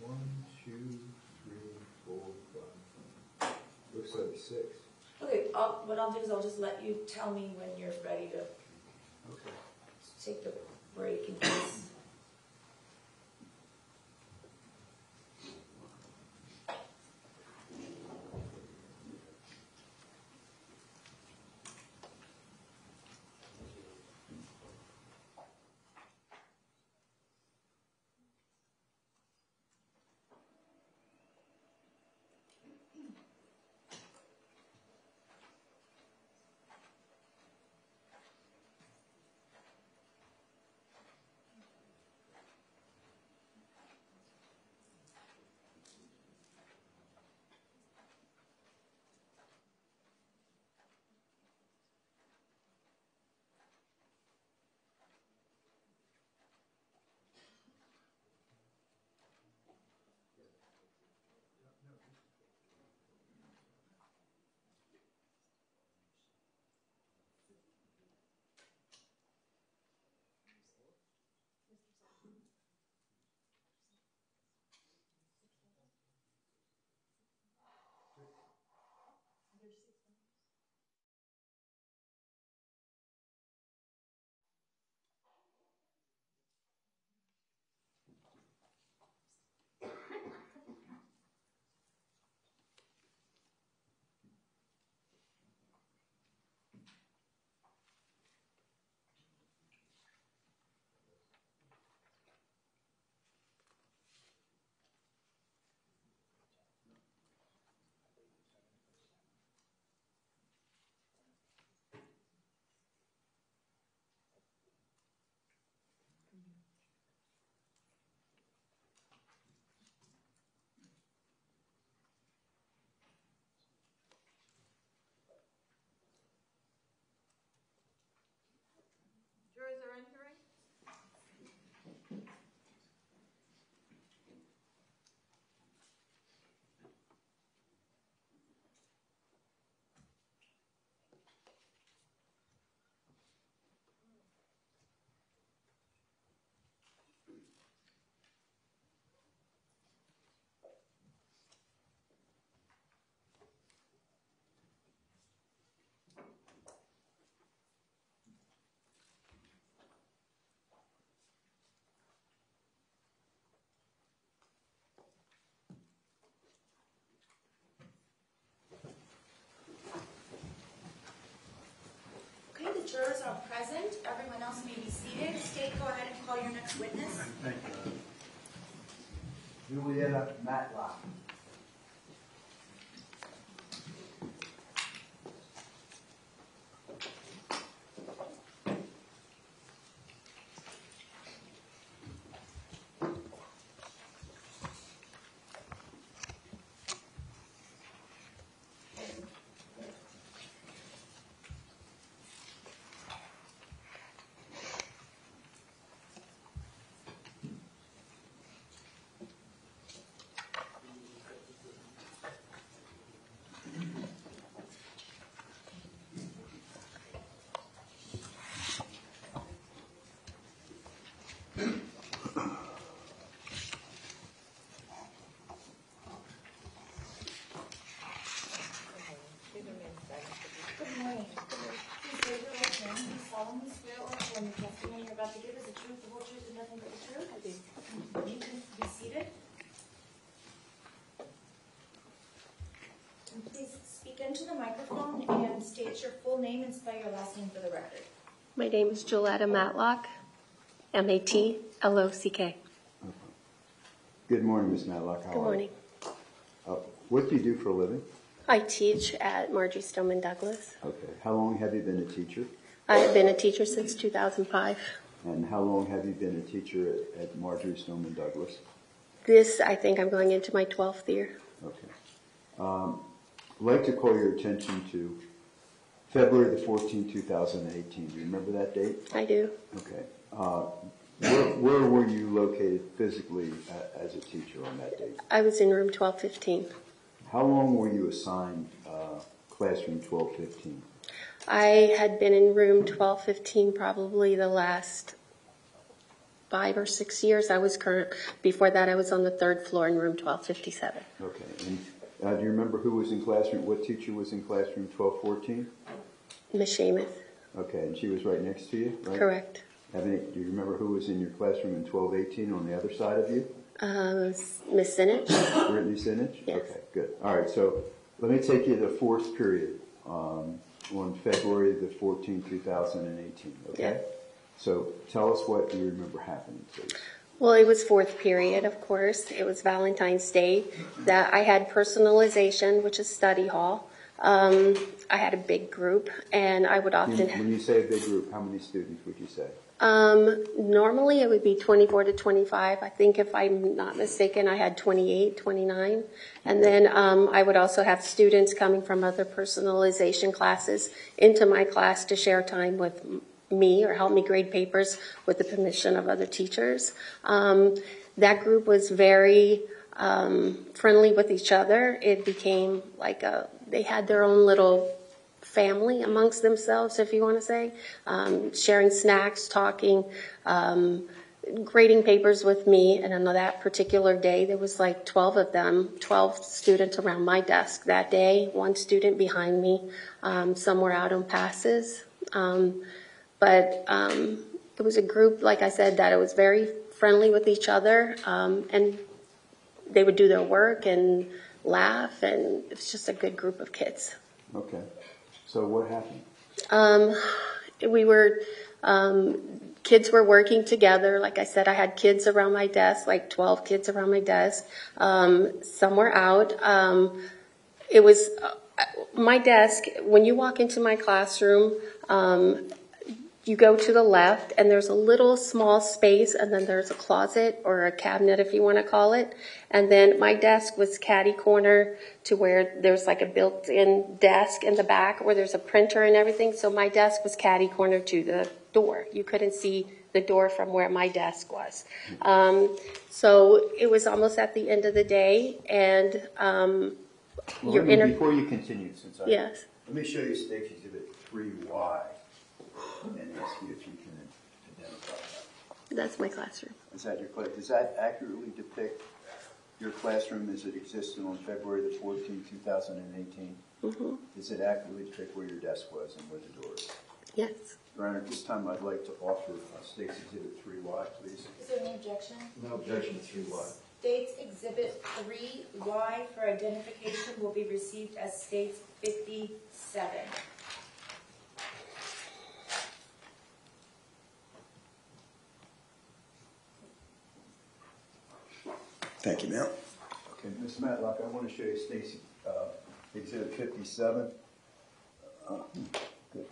one, two, three, four, five. Looks like six. okay, I'll, what I'll do is I'll just let you tell me when you're ready to Okay. take the break in case. Present, everyone else may be seated. State, go ahead and call your next witness. Thank you. Julietta Matlock. Solemnly swear or affirm the testimony you're about to give is the truth, the whole truth, and nothing but the truth? I do. You can be seated. And please speak into the microphone and state your full name and spell your last name for the record. My name is Joletta Matlock, M-A-T-L-O-C-K. Good morning, Ms. Matlock. How are Good you? morning. Uh, What do you do for a living? I teach at Marjory Stoneman Douglas. Okay. How long have you been a teacher? I have been a teacher since 2005. And how long have you been a teacher at- at Marjory Stoneman Douglas? This, I think I'm going into my 12th year. Okay. Um, I'd like to call your attention to February the 14th, 2018. Do you remember that date? I do. Okay. Uh, Where where were you located physically a- as a teacher on that date? I was in room 1215. How long were you assigned uh, classroom 1215? I had been in room 1215 probably the last five or six years. I was current, before that, I was on the third floor in room 1257. Okay, and uh, do you remember who was in classroom, what teacher was in classroom 1214? Miss Schamis, Okay, and she was right next to you, right? correct. Have any, do you remember who was in your classroom in 1218 on the other side of you? Uh, Miss Sinich, Brittany Sinich? Yes. Okay, good. All right, so let me take you to the fourth period, um, on February the 14th, 2018, okay? So tell us what you remember happening, please. Well, it was fourth period, of course. It was Valentine's Day. That I had personalization, which is study hall. Um, I had a big group, and I would often. When you say a big group, how many students would you say? Um, normally it would be 24 to 25. I think if I'm not mistaken, I had 28, 29. And then um, I would also have students coming from other personalization classes into my class to share time with me or help me grade papers with the permission of other teachers. Um, that group was very um, friendly with each other. It became like a, they had their own little family amongst themselves, if you want to say, um, sharing snacks, talking, um, grading papers with me. And on that particular day, there was like 12 of them, 12 students around my desk that day, one student behind me. Um, some were out on passes. Um, but um, it was a group, like I said, that it was very friendly with each other. Um, and they would do their work and laugh, and it was just a good group of kids. Okay, so what happened? Um, we were, um, kids were working together. Like I said, I had kids around my desk, like 12 kids around my desk. Um, some were out. Um, it was uh, my desk. When you walk into my classroom, um, you go to the left, and there's a little small space, and then there's a closet or a cabinet, if you want to call it. And then my desk was catty corner to where there's like a built-in desk in the back where there's a printer and everything. So my desk was catty corner to the door. You couldn't see the door from where my desk was. Um, so it was almost at the end of the day, and um, Well, your let me- inner Before you continue, since I. yes. Let me show you State Exhibit three Y and ask you if you can identify that. That's my classroom. Is that your, cla- does that accurately depict your classroom as it existed on February the fourteenth, two thousand and eighteen? hmm Does it accurately depict where your desk was and where the door is? Yes. Your Honor, at this time, I'd like to offer uh, State's Exhibit three Y, please. Is there any objection? No objection, three Y. States Exhibit 3Y for identification will be received as States 57. Thank you, ma'am. Okay, Ms. Matlock, I want to show you Stacy, uh, Exhibit 57. Uh, good.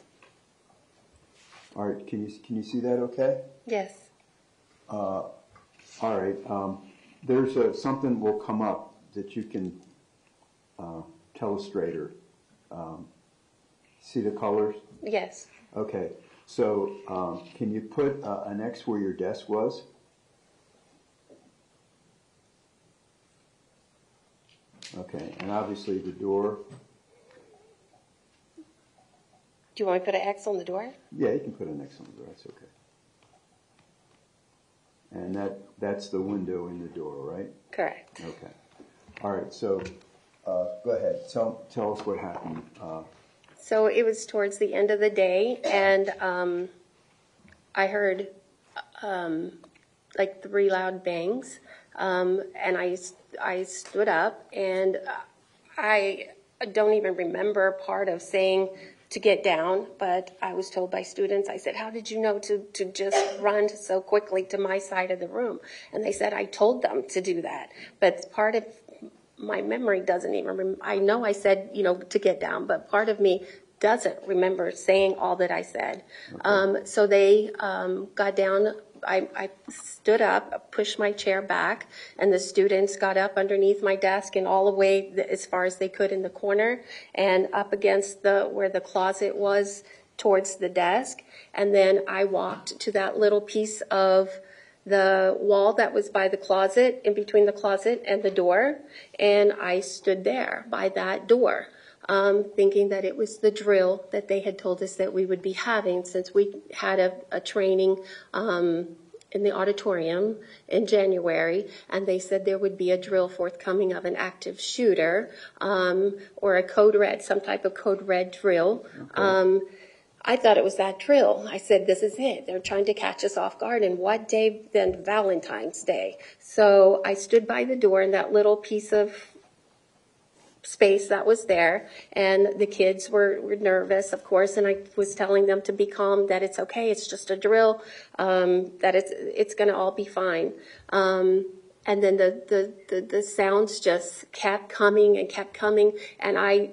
All right, can you, can you see that okay? Yes. Uh, All right, um, there's uh, something will come up that you can uh, tell us straighter. Um, See the colors? Yes. Okay, so um, can you put uh, an X where your desk was? Okay, and obviously the door, Do you want me to put an X on the door? yeah, you can put an X on the door, that's okay. And that, that's the window in the door, right? Correct. Okay. All right, so, uh, go ahead, tell, tell us what happened. Uh, So it was towards the end of the day, and um, I heard um, like three loud bangs, um, and I I stood up, and I don't even remember part of saying to get down, but I was told by students, I said, how did you know to, to just run so quickly to my side of the room? And they said, I told them to do that. But part of my memory doesn't even, rem- I know I said, you know, to get down, but part of me doesn't remember saying all that I said. Um, so they um, got down. I, I stood up, pushed my chair back, and the students got up underneath my desk and all the way as far as they could in the corner and up against the where the closet was towards the desk. And then I walked to that little piece of the wall that was by the closet, in between the closet and the door, and I stood there by that door, um, thinking that it was the drill that they had told us that we would be having since we had a, a training um, in the auditorium in January, and they said there would be a drill forthcoming of an active shooter um, or a code red, some type of code red drill. Um, I thought it was that drill. I said, this is it. They're trying to catch us off guard. And what day then? Valentine's Day. So I stood by the door in that little piece of space that was there and the kids were, were nervous of course and i was telling them to be calm that it's okay it's just a drill um, that it's it's going to all be fine. Um, and then the, the, the, the sounds just kept coming and kept coming and i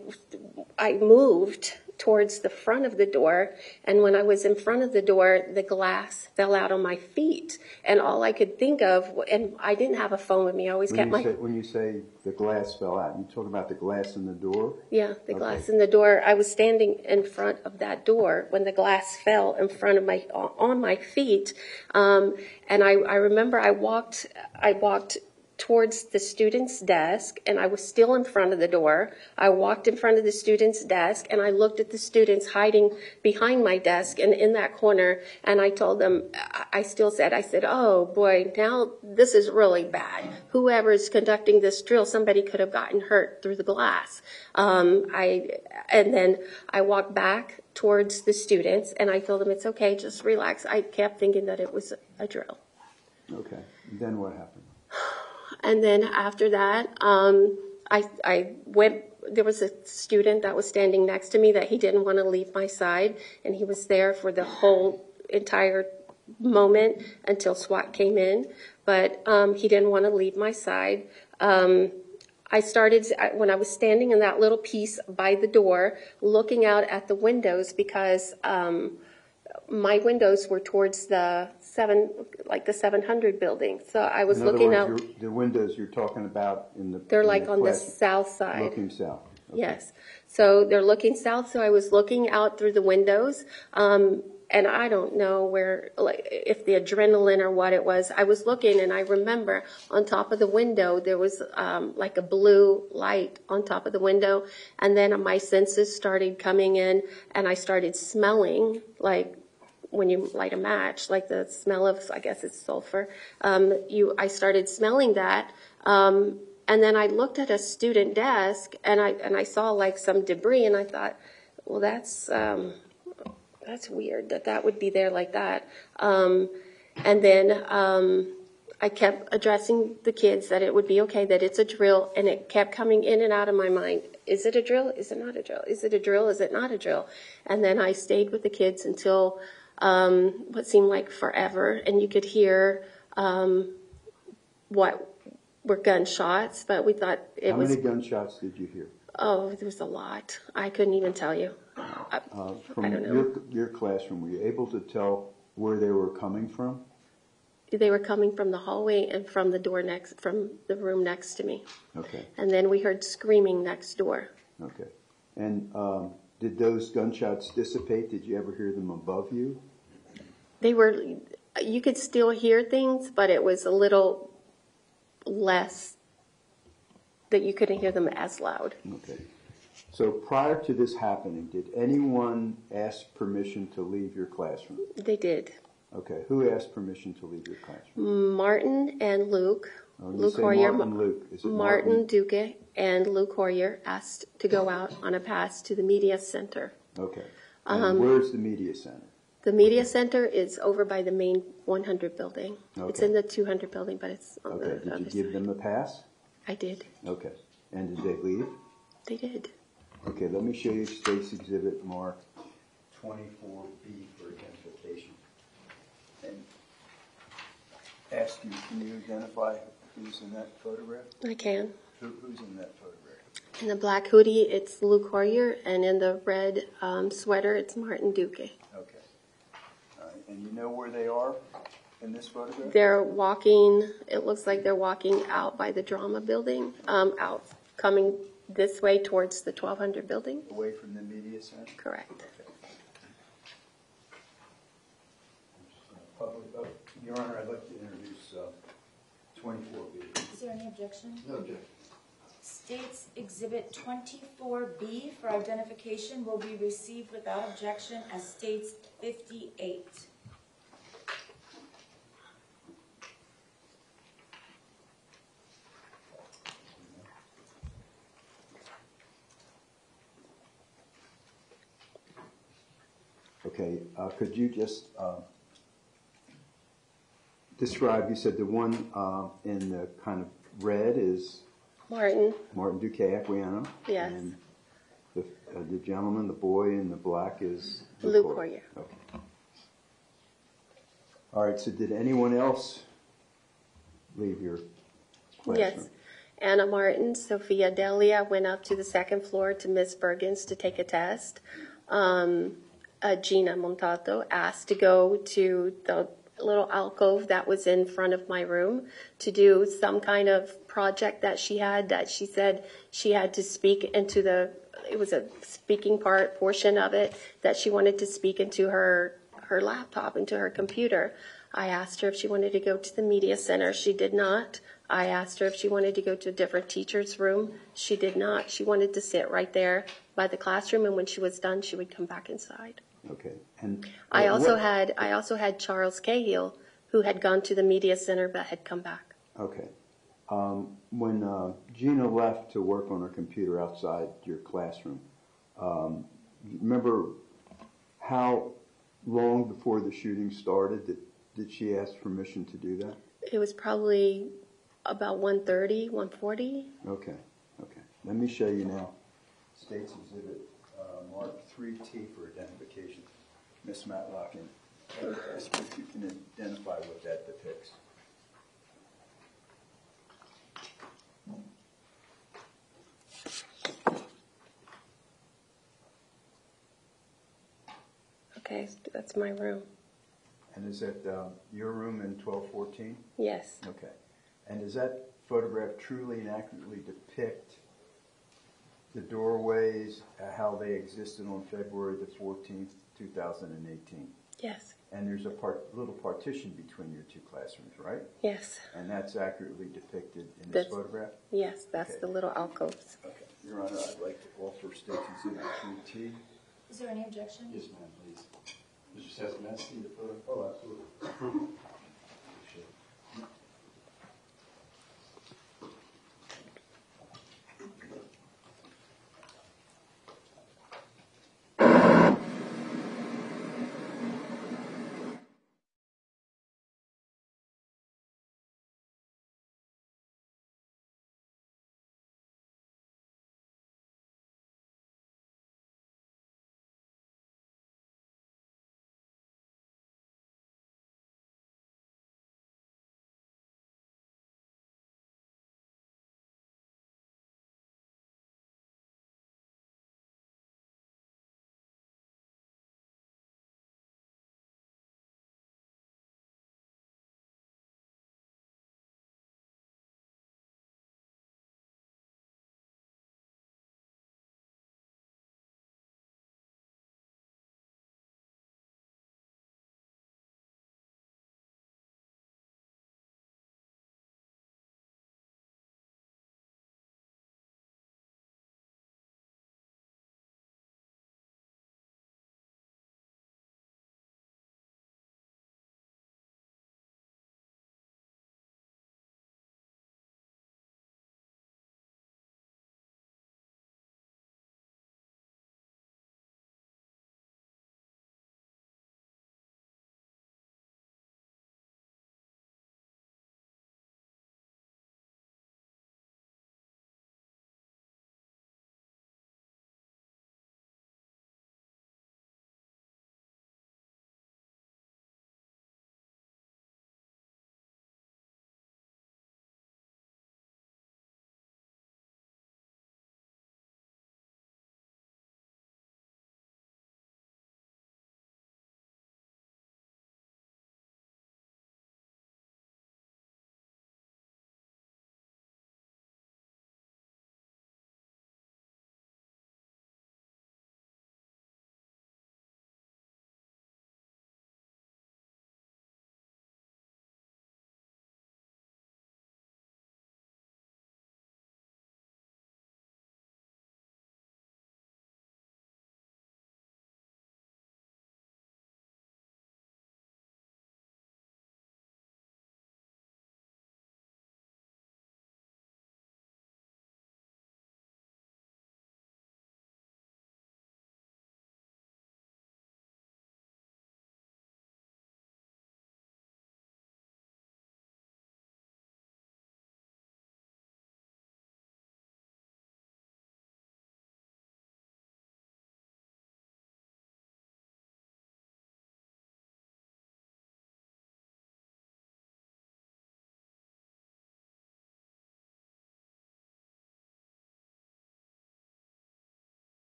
i moved towards the front of the door and when i was in front of the door the glass fell out on my feet and all i could think of and i didn't have a phone with me i always When kept my say, when you say the glass fell out, you talking about the glass in the door? Yeah, the Okay. glass in the door. I was standing in front of that door when the glass fell in front of my on my feet, um, and I, I remember I walked I walked towards the student's desk, and I was still in front of the door. I walked in front of the student's desk, and I looked at the students hiding behind my desk and in that corner, and I told them I- still said I said, "Oh boy, now this is really bad. Whoever's conducting this drill, somebody could have gotten hurt through the glass." Um, I and then I walked back towards the students, and I told them it's okay, just relax. I kept thinking that it was a drill. Okay, then what happened? And then after that, um, I, I went, there was a student that was standing next to me that he didn't want to leave my side, and he was there for the whole entire moment until SWAT came in. But um, he didn't want to leave my side. Um, I started, when I was standing in that little piece by the door, looking out at the windows because um, my windows were towards the seven, like the 700 building. So I was In other looking words, out. your- The windows you're talking about in the. They're in like on the classroom, south side. Looking south. Okay. Yes. So they're looking south, so I was looking out through the windows. Um, and I don't know where, like, if the adrenaline or what it was. I was looking and I remember on top of the window, there was, um, like a blue light on top of the window. And then my senses started coming in and I started smelling like when you light a match, like the smell of, I guess it's sulfur. Um, you, I started smelling that. Um, and then I looked at a student desk and I, and I saw like some debris and I thought, well, that's, um, that's weird that that would be there like that. Um, and then, um, I kept addressing the kids that it would be okay, that it's a drill, and it kept coming in and out of my mind. Is it a drill? Is it not a drill? Is it a drill? Is it not a drill? And then I stayed with the kids until um, what seemed like forever, and you could hear um, what were gunshots, but we thought it How was many gunshots did you hear? oh, there was a lot. I couldn't even tell you. I, Uh, I From don't know. your, your classroom, were you able to tell where they were coming from? They were coming from the hallway and from the door next, from the room next to me, Okay, and then we heard screaming next door. okay. And um, did those gunshots dissipate? Did you ever hear them above you? They were, you could still hear things, but it was a little less that you couldn't hear them as loud. Okay. So prior to this happening, did anyone ask permission to leave your classroom? They did. Okay, who asked permission to leave your classroom? Martin and Luke, Oh, Luke Hoyer, Martin Luke. Is it Martin Duque and Luke Hoyer asked to go out on a pass to the media center. Okay. Um, where's the media center? The media center is over by the main 100 building. It's Okay. in the 200 building, but it's on Okay, the did you give side. them a pass? I did. Okay. And did they leave? They did. Okay, let me show you State's Exhibit Mark 24B for identification. And ask you, can you identify who's in that photograph? I can. Who, who's in that photograph? In the black hoodie, it's Luke Hoyer, and in the red um, sweater, it's Martin Duque. Okay. All right, and you know where they are in this photograph? They're walking, it looks like they're walking out by the drama building, um, out, coming this way towards the 1200 building. Away from the media center? Correct. Public, oh, Your Honor, I'd like to introduce uh, 24B. Is there any objection? No objection. States Exhibit 24B for identification will be received without objection as States 58. Okay, uh, could you just uh, describe, you said the one uh, in the kind of red is Martin, Martin Duque Anguiano. Yes. And the uh, the gentleman, the boy in the black is? Lou Poirier. Okay. All right, so did anyone else leave your classroom? yes. Anna Martin, Sophia Delia went up to the second floor to Miss Bergens to take a test. Um, uh, Gina Montalto asked to go to the little alcove that was in front of my room to do some kind of project that she had that she said she had to speak into the it was a speaking part portion of it that she wanted to speak into her her laptop into her computer. I asked her if she wanted to go to the media center. She did not. I asked her if she wanted to go to a different teacher's room. She did not. She wanted to sit right there by the classroom and when she was done she would come back inside Okay, and. I also what- had I also had Charles Cahill, who had gone to the media center but had come back. Okay. Um, When uh, Gina left to work on her computer outside your classroom, um, remember how long before the shooting started did, did she ask permission to do that? It was probably about 1.30, 1.40. Okay, okay. Let me show you now. States Exhibit uh, marked 3T for identification. Miss Matlock, and if you can identify what that depicts. Okay, that's my room. And is that uh, your room in 1214? Yes, Okay. And does that photograph truly and accurately depict the doorways, uh, how they existed on February the 14th, 2018? yes, And there's a part, little partition between your two classrooms, right? yes, And that's accurately depicted in this That's- photograph? yes. That's Okay. the little alcoves. Okay. Your Honor, I'd like to offer States Exhibit 3T. Is there any objection? Yes, ma'am, please. Mr. Sessom, may I see the photo? Oh, absolutely.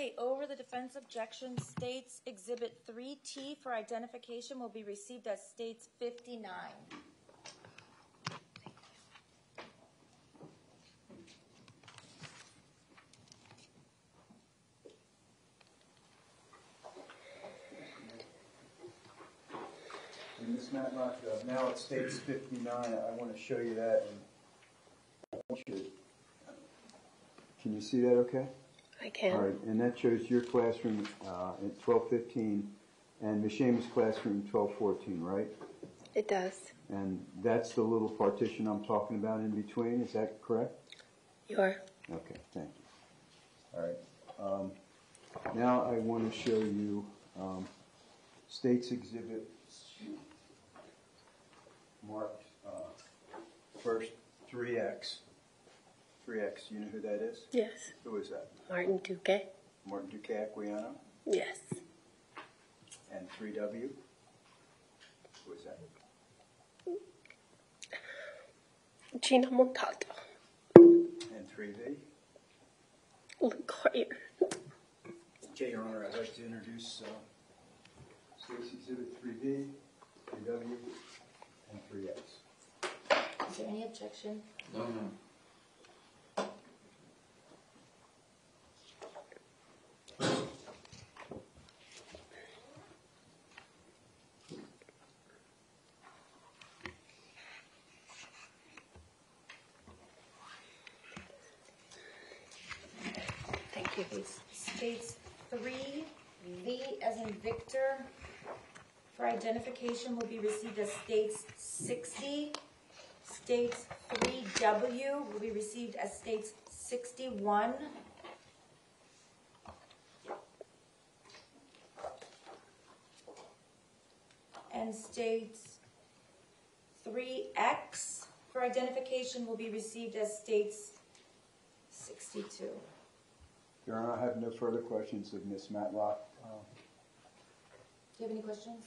Okay, over the defense objection, states Exhibit 3T for identification will be received as states 59. And Ms. Matlock, uh, now it states 59, I want to show you that. Can you see that okay? I can. right, and that shows your classroom uh, at 1215 and Ms. Schamis' classroom 1214, right? It does. And that's the little partition I'm talking about in between, is that correct? You are. Okay, thank you. All right. um, Now I want to show you um, States Exhibit marked uh, first 3X. 3X, you know who that is? Yes. Who is that? Martin Duque. Martin Duque Anguiano. Yes. And 3W? Who is that? Gina Montalto. And 3V? Luke Hoyer. Okay, Your Honor, I'd like to introduce uh, States Exhibit 3B, 3W, and 3X. Is there any objection? No, no. Thank you. States 3, V as in Victor, for identification will be received as states 60. States 3W will be received as states 61. And states 3X for identification will be received as states 62. Your Honor, I have no further questions of Ms. Matlock. Uh, Do you have any questions?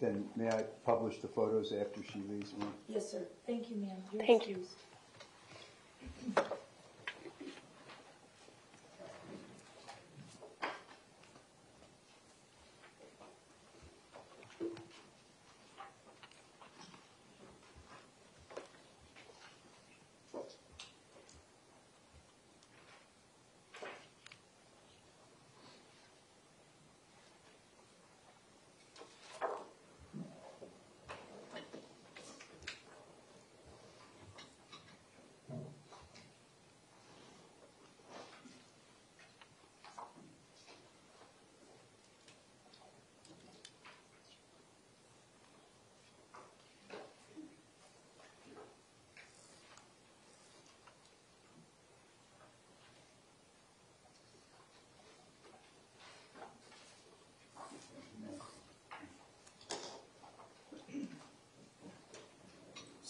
Then may I publish the photos after she leaves me? Yes, sir. Thank you, ma'am. You're Thank you. excused.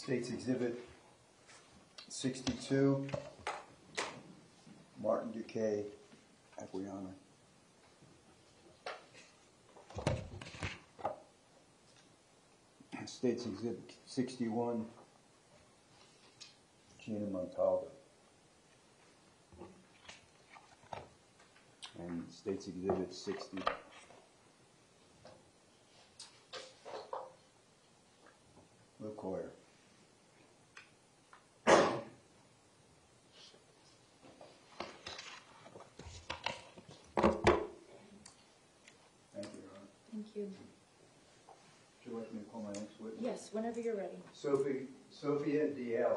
States Exhibit 62, Martin Duque Anguiano. States Exhibit 61, Gina Montalto. And States Exhibit 60, Luke Hoyer. Thank you, Your Honor. Thank you. Would you like me to call my next witness? Yes, whenever you're ready. Sophie, Sophia Delia.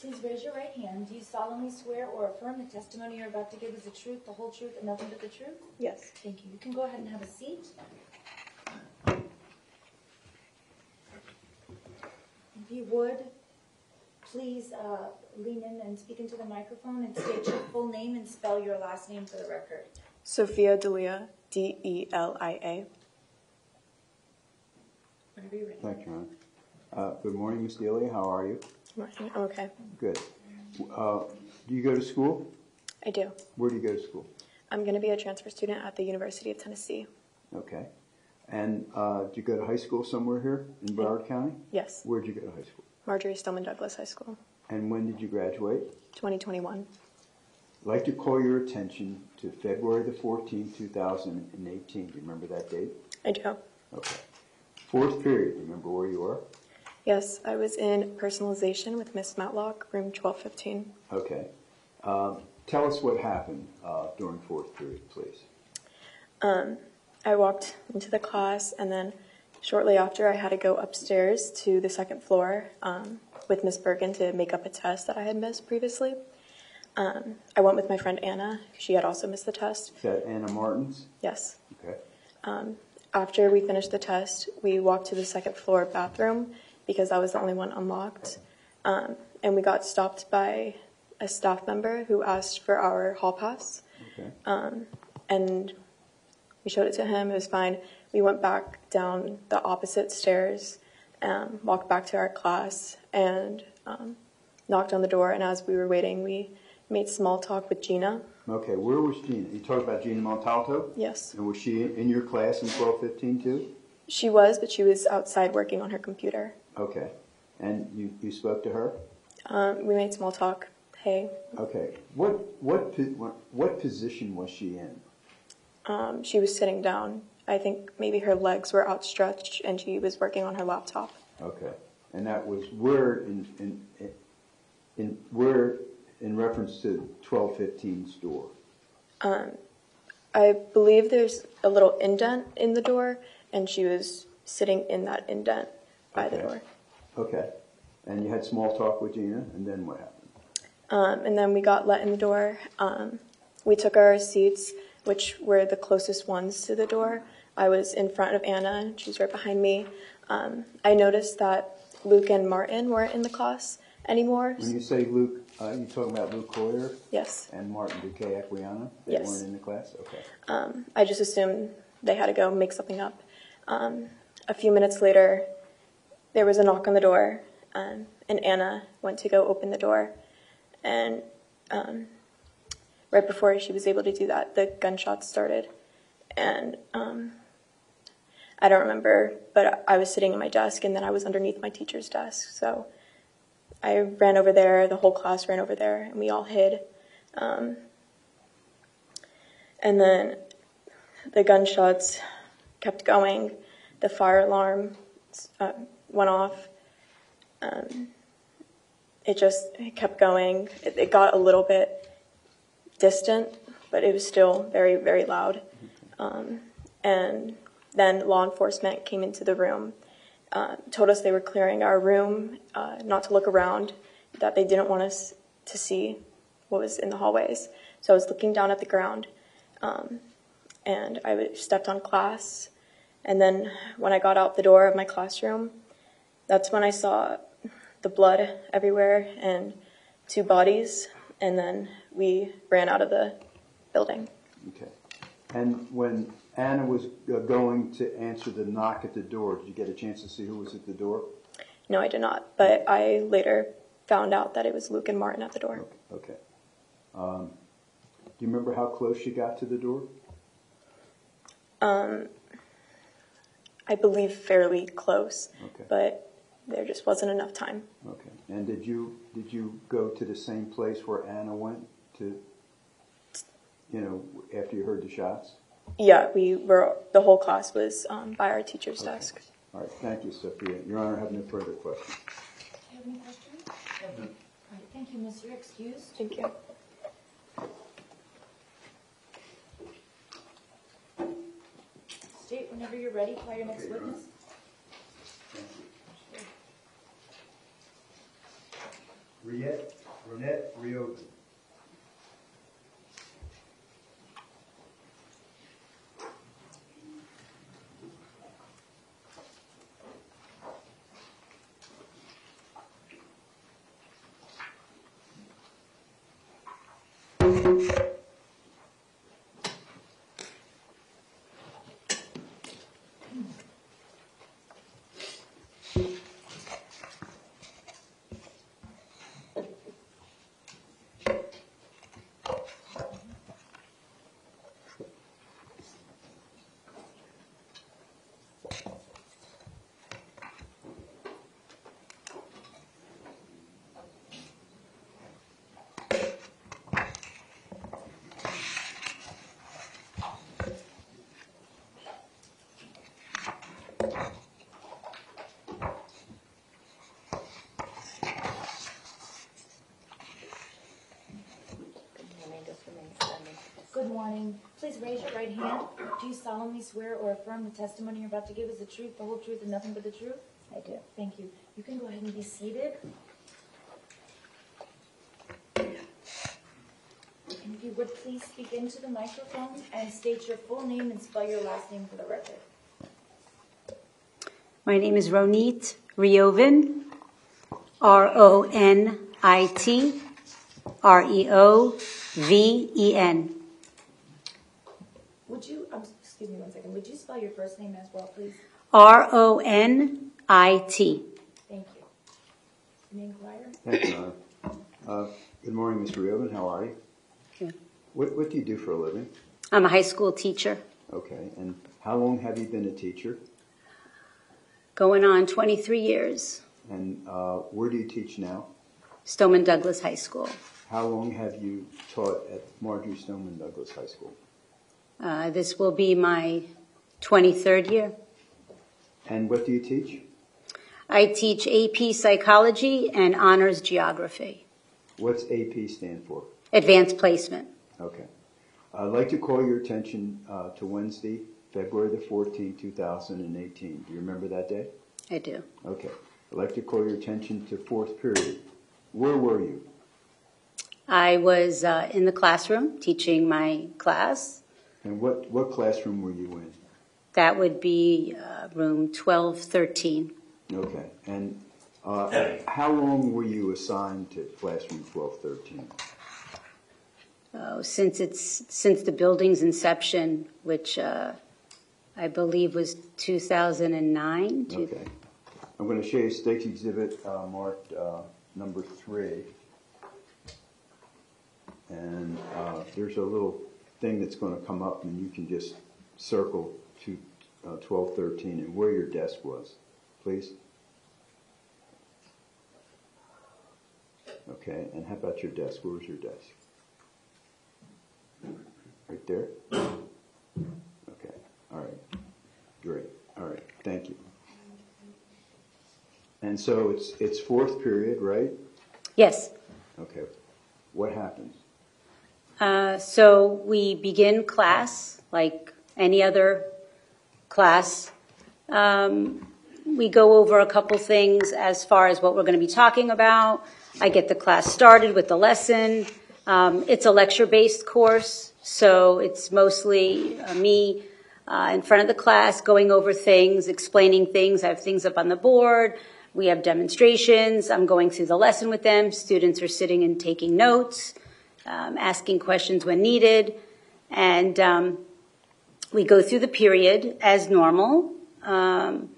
Please raise your right hand. Do you solemnly swear or affirm the testimony you're about to give is the truth, the whole truth, and nothing but the truth? Yes. Thank you. You can go ahead and have a seat. If you would, please uh, lean in and speak into the microphone and state your full name and spell your last name for the record. Sophia Delia, D E L I A. Whenever you're ready. Thank you, Ron. Uh, Good morning, Ms. Delia, how are you? Morning. I'm Okay, Good. Uh, Do you go to school? I do. Where do you go to school? I'm going to be a transfer student at the University of Tennessee. Okay. And uh, did you go to high school somewhere here in Broward County? Yes, Where'd you go to high school? Marjory Stoneman Douglas High School, And when did you graduate? 2021. I'd like to call your attention to February the 14th, 2018. Do you remember that date? I do. Okay. Fourth period, remember where you were? Yes, I was in personalization with Miss Matlock, room 1215. Okay. Um, Tell us what happened uh, during fourth period, please. Um, I walked into the class, and then shortly after, I had to go upstairs to the second floor um, with Miss Bergen to make up a test that I had missed previously. Um, I went with my friend Anna. She had also missed the test. Is that Anna Martins? Yes. Okay. After we finished the test, we walked to the second floor bathroom because I was the only one unlocked. Um, and we got stopped by a staff member who asked for our hall pass. Okay. And we showed it to him. It was fine. We went back down the opposite stairs, um, walked back to our class, and um, knocked on the door. And as we were waiting, we made small talk with Gina. Okay, where was Gina? You talked about Gina Montalto? Yes. And was she in your class in 1215 too? She was, but she was outside working on her computer. Okay. And you, you spoke to her? Um, we made small talk. Hey, Okay. What, what, what, what position was she in? Um, she was sitting down. I think maybe her legs were outstretched and she was working on her laptop. Okay. And that was where in, in, in, where in reference to 1215's door? I believe there's a little indent in the door and she was sitting in that indent by the Okay. door. Okay. And you had small talk with Gina, and then what happened? Um, and then we got let in the door. Um, we took our seats, which were the closest ones to the door. I was in front of Anna, and she was right behind me. Um, I noticed that Luke and Martin weren't in the class anymore. When you say Luke, uh, you talking about Luke Hoyer Yes. and Martin Duque Anguiano? They Yes. weren't in the class? Okay. Um, I just assumed they had to go make something up. Um, a few minutes later, there was a knock on the door, um, and Anna went to go open the door. And um, right before she was able to do that, the gunshots started. And um, I don't remember, but I was sitting at my desk, and then I was underneath my teacher's desk. So I ran over there, the whole class ran over there, and we all hid. Um, and then the gunshots kept going. The fire alarm uh, went off. Um, it just it kept going. It, it got a little bit distant, but it was still very, very loud. Um, and then law enforcement came into the room, uh, told us they were clearing our room, uh, not to look around, that they didn't want us to see what was in the hallways. So I was looking down at the ground, um, and I stepped on class. And then when I got out the door of my classroom, that's when I saw the blood everywhere and two bodies. And then we ran out of the building. Okay. And when Anna was uh, going to answer the knock at the door, did you get a chance to see who was at the door? No, I did not. But I later found out that it was Luke and Martin at the door. Okay. Um, do you remember how close she got to the door? Um, I believe fairly close, Okay. but there just wasn't enough time. Okay. And did you did you go to the same place where Anna went to? You know, after you heard the shots. Yeah, we were, the whole class was um, by our teacher's desk. All right. Thank you, Sophia. Your Honor, I have no further questions. Do you have any questions? All right, thank you, miss. You're excused. Thank you. State whenever you're ready, call your next witness. Riet, Ronit Reoven. Good morning. Please raise your right hand. Do you solemnly swear or affirm the testimony you're about to give is the truth, the whole truth, and nothing but the truth? I do. Thank you. You can go ahead and be seated. And if you would please speak into the microphone and state your full name and spell your last name for the record. My name is Ronit Reoven, R O N I T R E O V E N. Would you, excuse me one second, would you spell your first name as well, please? R O N I T. Thank you. Name Dwyer? Thank you, Ron. Uh, Good morning, Mr. Reoven, how are you? Good. What, what do you do for a living? I'm a high school teacher, Okay, and how long have you been a teacher? going on 23 years, And uh, where do you teach now? Stoneman Douglas High School. How long have you taught at Marjory Stoneman Douglas High School? Uh, this will be my 23rd year. And what do you teach? I teach AP Psychology and Honors Geography, What's AP stand for? Advanced Placement. Okay. I'd like to call your attention uh, to Wednesday, February the 14th, 2018. Do you remember that day? I do. Okay. I'd like to call your attention to fourth period. Where were you? I was uh, in the classroom teaching my class. And what, what classroom were you in? That would be uh, room 1213. Okay. And uh, how long were you assigned to classroom 1213? Oh, since it's since the building's inception, which uh, I believe was 2009. Okay. I'm going to show you State's Exhibit uh, marked uh, number three. And uh, there's a little thing that's going to come up, and you can just circle to uh, 1213 and where your desk was, please. Okay, and how about your desk? Where's your desk? Right there? Okay, all right. Great, all right, thank you. And so it's, it's fourth period, right? Yes. Okay. What happens? Uh, so we begin class like any other class. Um, we go over a couple things as far as what we're going to be talking about. I get the class started with the lesson. Um, it's a lecture-based course, so it's mostly uh, me uh, in front of the class going over things, explaining things. I have things up on the board. We have demonstrations. I'm going through the lesson with them. Students are sitting and taking notes, um, asking questions when needed, and um, we go through the period as normal. Um,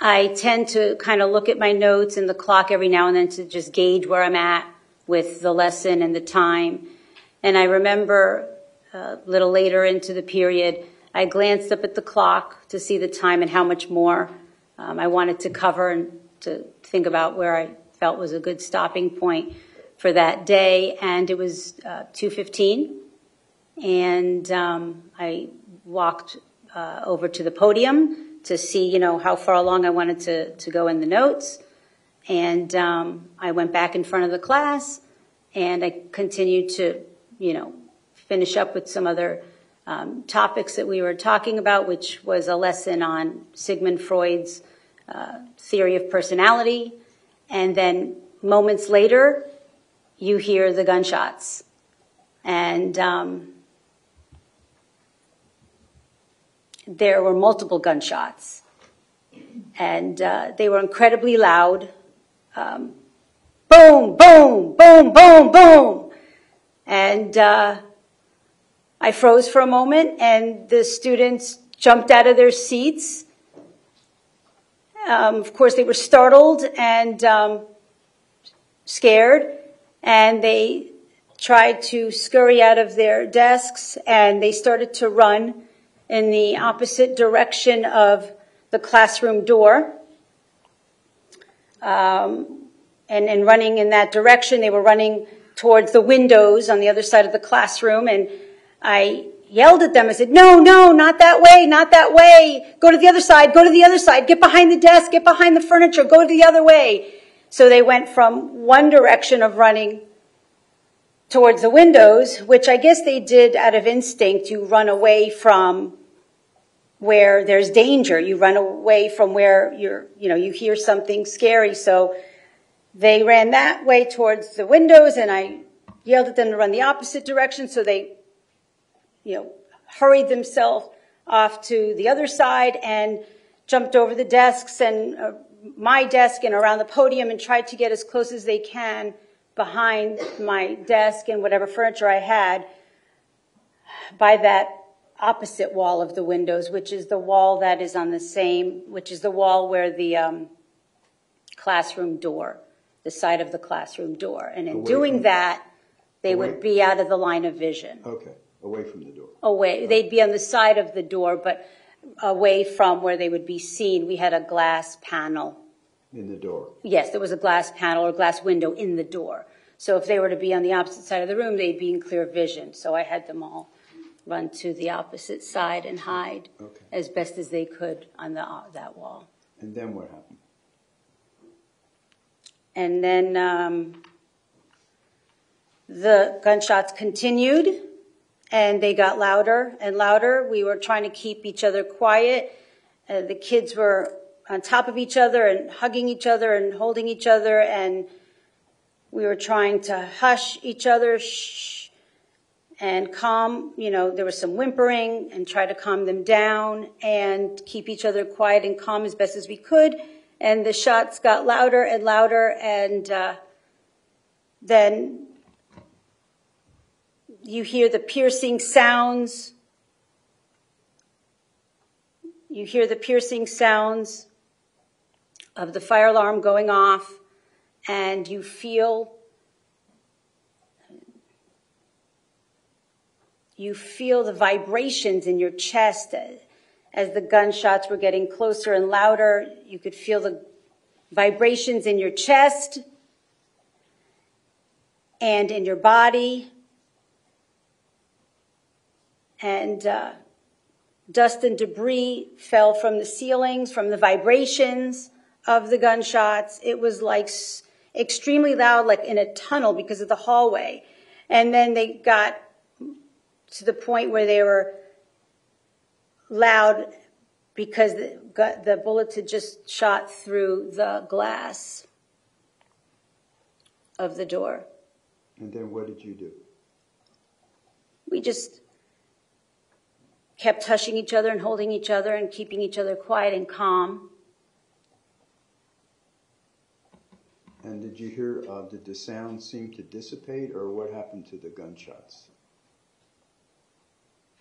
I tend to kind of look at my notes and the clock every now and then to just gauge where I'm at with the lesson and the time. And I remember uh, a little later into the period, I glanced up at the clock to see the time and how much more um, I wanted to cover and to think about where I felt was a good stopping point for that day. And it was uh, 2.15. And um, I walked uh, over to the podium to see, you know, how far along I wanted to, to go in the notes. And um, I went back in front of the class and I continued to, you know, finish up with some other um, topics that we were talking about, which was a lesson on Sigmund Freud's uh, theory of personality. And then moments later, you hear the gunshots. And um, there were multiple gunshots. And uh, they were incredibly loud. Um, boom, boom, boom, boom, boom. And uh, I froze for a moment, and the students jumped out of their seats. Um, of course, they were startled and um, scared, and they tried to scurry out of their desks, and they started to run in the opposite direction of the classroom door. Um, and, and running in that direction, they were running towards the windows on the other side of the classroom, and I yelled at them. I said, no, no, not that way, not that way. Go to the other side, go to the other side, get behind the desk, get behind the furniture, go to the other way. So they went from one direction of running towards the windows, which I guess they did out of instinct. You run away from where there's danger. You run away from where you're, you know, you hear something scary. So they ran that way towards the windows and I yelled at them to run the opposite direction. So they you know, hurried themselves off to the other side and jumped over the desks and uh, my desk and around the podium and tried to get as close as they can behind my desk and whatever furniture I had by that opposite wall of the windows, which is the wall that is on the same, which is the wall where the um, classroom door, the side of the classroom door. And in Away doing that, they Away- would be out of the line of vision Okay, away from the door. away. They'd be on the side of the door, but away from where they would be seen. We had a glass panel. In the door. Yes, there was a glass panel or glass window in the door. So if they were to be on the opposite side of the room, they'd be in clear vision. So I had them all run to the opposite side and hide Okay. as best as they could on the, uh, that wall. And then what happened? And then um, the gunshots continued and they got louder and louder. We were trying to keep each other quiet. Uh, the kids were on top of each other and hugging each other and holding each other, and we were trying to hush each other, shh, and calm. You know, there was some whimpering and try to calm them down and keep each other quiet and calm as best as we could. And the shots got louder and louder, and uh, then you hear the piercing sounds. You hear the piercing sounds of the fire alarm going off, and you feel you feel the vibrations in your chest as the gunshots were getting closer and louder. You could feel the vibrations in your chest and in your body. And uh, dust and debris fell from the ceilings, from the vibrations of the gunshots. It was like s- extremely loud, like in a tunnel because of the hallway. And then they got to the point where they were loud because the, the bullets had just shot through the glass of the door. And then what did you do? We just kept hushing each other and holding each other and keeping each other quiet and calm. And did you hear, uh, did the sound seem to dissipate or what happened to the gunshots?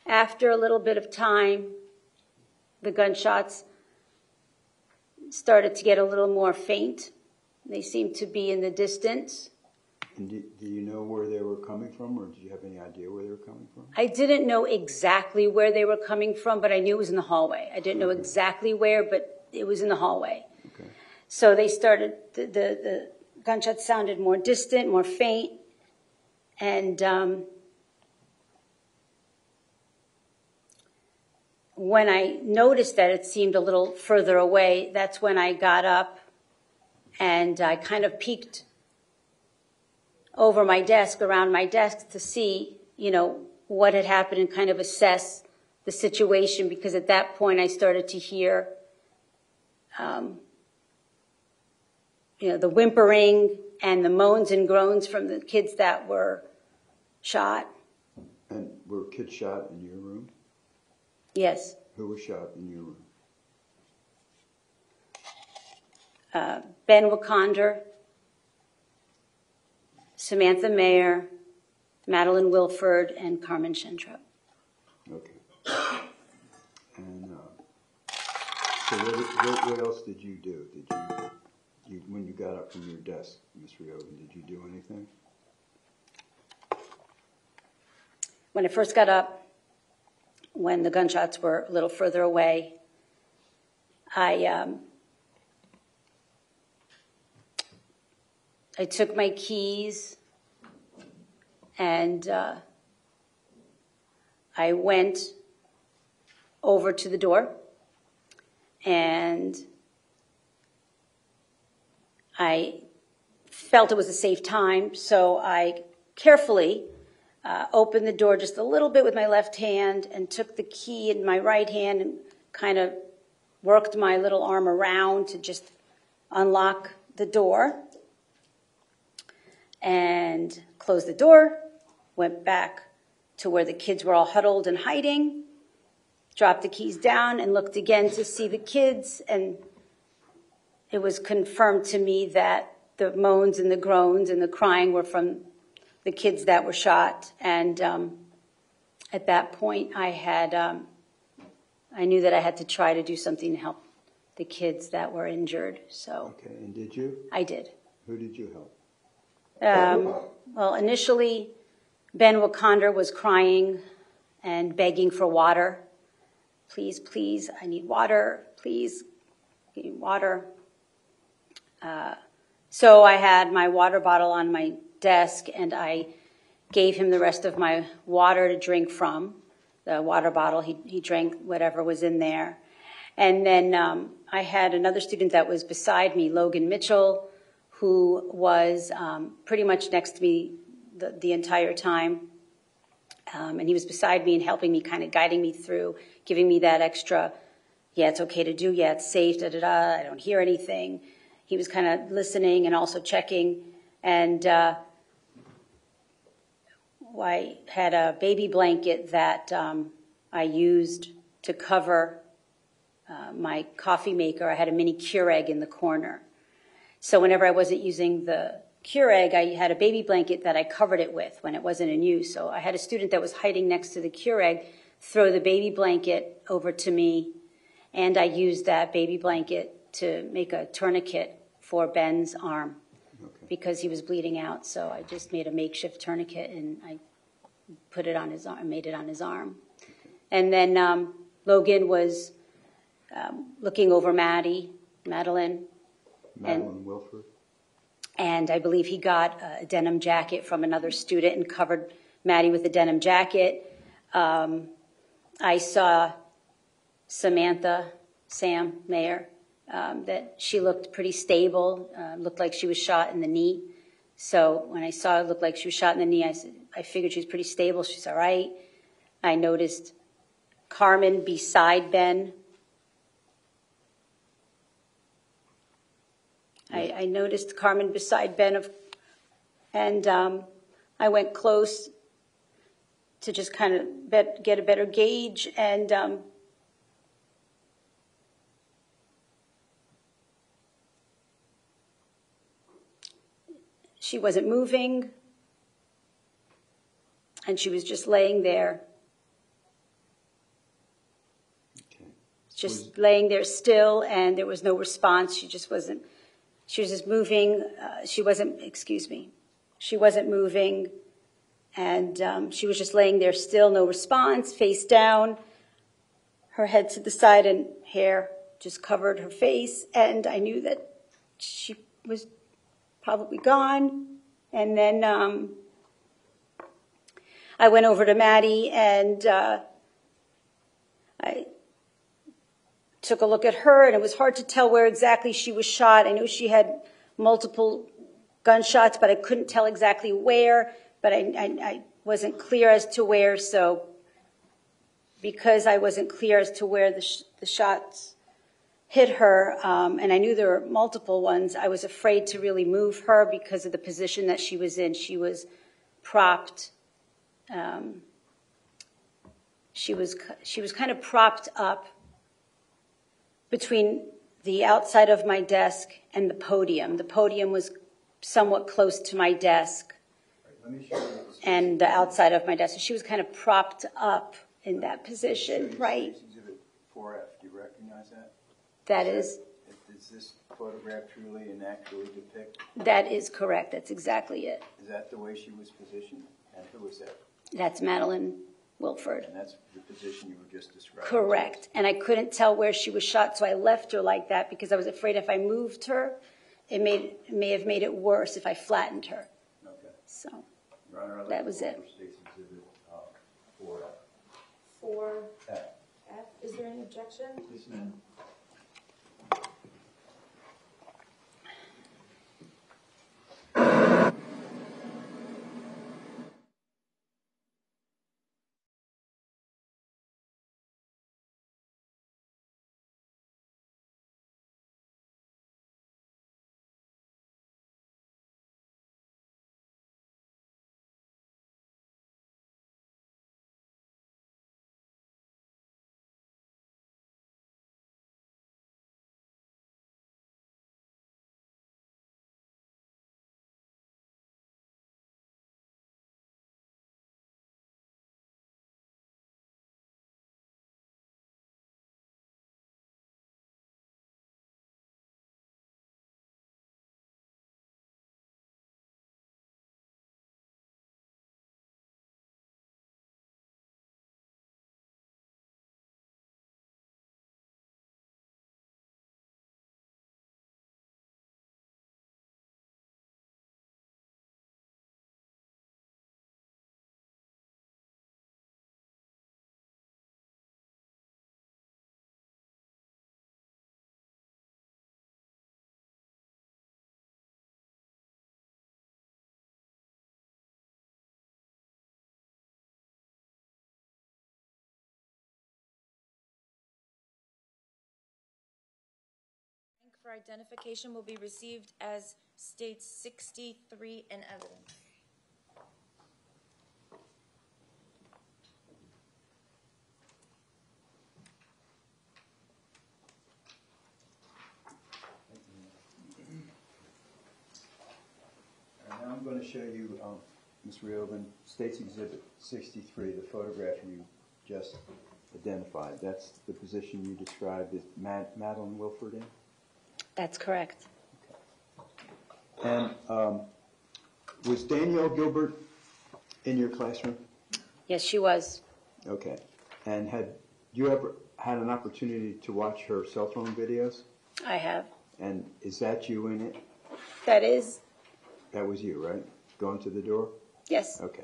After a little bit of time, the gunshots started to get a little more faint. They seemed to be in the distance. And you know where they were coming from or do you have any idea where they were coming from? I didn't know exactly where they were coming from, but I knew it was in the hallway. I didn't know exactly where, but it was in the hallway. Okay. So they started, the, the, the gunshots sounded more distant, more faint, and um, when I noticed that it seemed a little further away, that's when I got up and I kind of peeked over my desk, around my desk to see, you know, what had happened and kind of assess the situation because at that point I started to hear, um, you know, the whimpering and the moans and groans from the kids that were shot. And were kids shot in your room? Yes. Who was shot in your room? Uh, ben Wikander, Samantha Mayor, Madeline Wilford, and Carmen Schentrup. Okay. And, uh, so what, what, what else did you do? Did you, you, when you got up from your desk, Ms. Reoven, did you do anything? When I first got up, when the gunshots were a little further away, I um, I took my keys and uh, I went over to the door and I felt it was a safe time, so I carefully uh, opened the door just a little bit with my left hand and took the key in my right hand and kind of worked my little arm around to just unlock the door and closed the door, went back to where the kids were all huddled and hiding, dropped the keys down and looked again to see the kids and it was confirmed to me that the moans and the groans and the crying were from the kids that were shot. And um, at that point, I had, um, I knew that I had to try to do something to help the kids that were injured. So Okay, and did you? I did. Who did you help? Um, well, initially, Ben Wikander was crying and begging for water. Please, please, I need water. Please, give me water. Uh, so I had my water bottle on my desk and I gave him the rest of my water to drink from. The water bottle, he, he drank whatever was in there. And then um, I had another student that was beside me, Logan Mitchell, who was um, pretty much next to me the, entire time. Um, and he was beside me and helping me, kind of guiding me through, giving me that extra, yeah, it's okay to do, yeah, it's safe, da da da, I don't hear anything. He was kind of listening and also checking. And uh, I had a baby blanket that um, I used to cover uh, my coffee maker. I had a mini Keurig in the corner. So whenever I wasn't using the Keurig, I had a baby blanket that I covered it with when it wasn't in use. So I had a student that was hiding next to the Keurig throw the baby blanket over to me, and I used that baby blanket to make a tourniquet for Ben's arm because he was bleeding out. So I just made a makeshift tourniquet and I put it on his arm, made it on his arm. And then um, Logan was um, looking over Maddie, Madeline, Madeline Wilford? and I believe he got a denim jacket from another student and covered Maddie with a denim jacket. Um, I saw Samantha, Sam Mayor, um, that she looked pretty stable, uh, looked like she was shot in the knee. So when I saw it looked like she was shot in the knee, I said, I figured she was pretty stable. She's all right. I noticed Carmen beside Ben. I, I noticed Carmen beside Ben, of, and um, I went close to just kind of bet, get a better gauge. And um, she wasn't moving, and she was just laying there, Okay. just laying there still, and there was no response. She just wasn't. She was just moving. Uh, she wasn't. Excuse me. She wasn't moving, and um, she was just laying there still, no response, face down, her head to the side, and hair just covered her face. And I knew that she was probably gone. And then um, I went over to Maddie and uh, I took a look at her, and it was hard to tell where exactly she was shot. I knew she had multiple gunshots, but I couldn't tell exactly where. But I, wasn't clear as to where, so because I wasn't clear as to where the shots hit her, um, and I knew there were multiple ones. I was afraid to really move her because of the position that she was in. She was propped. Um, she was she was kind of propped up between the outside of my desk and the podium. The podium was somewhat close to my desk Let me show you. this. and the outside of my desk. So she was kind of propped up in that position, right? Exhibit 4F, do you recognize that? That is Does this photograph truly and actually depict, that is correct. That's exactly it. is that the way she was positioned? And who was that? That's Madeline Wilford. And that's the position you were just describing? Correct. And I couldn't tell where she was shot, so I left her like that because I was afraid if I moved her, it made it may have made it worse if I flattened her. Okay. So Your Honor, I'd That was call it. for Exhibit uh, 4F. Four F. F, is there any objection? Yes, ma'am. For identification will be received as states sixty-three in evidence. Now I'm going to show you, um, Ms. Reoven, State's Exhibit 63, the photograph you just identified. That's the position you described Mad- Madeline Wilford in? That's correct. And um, was Danielle Gilbert in your classroom? Yes, she was. Okay. And had you ever had an opportunity to watch her cell phone videos? I have. And is that you in it? That is That was you, right? Going to the door? yes. Okay.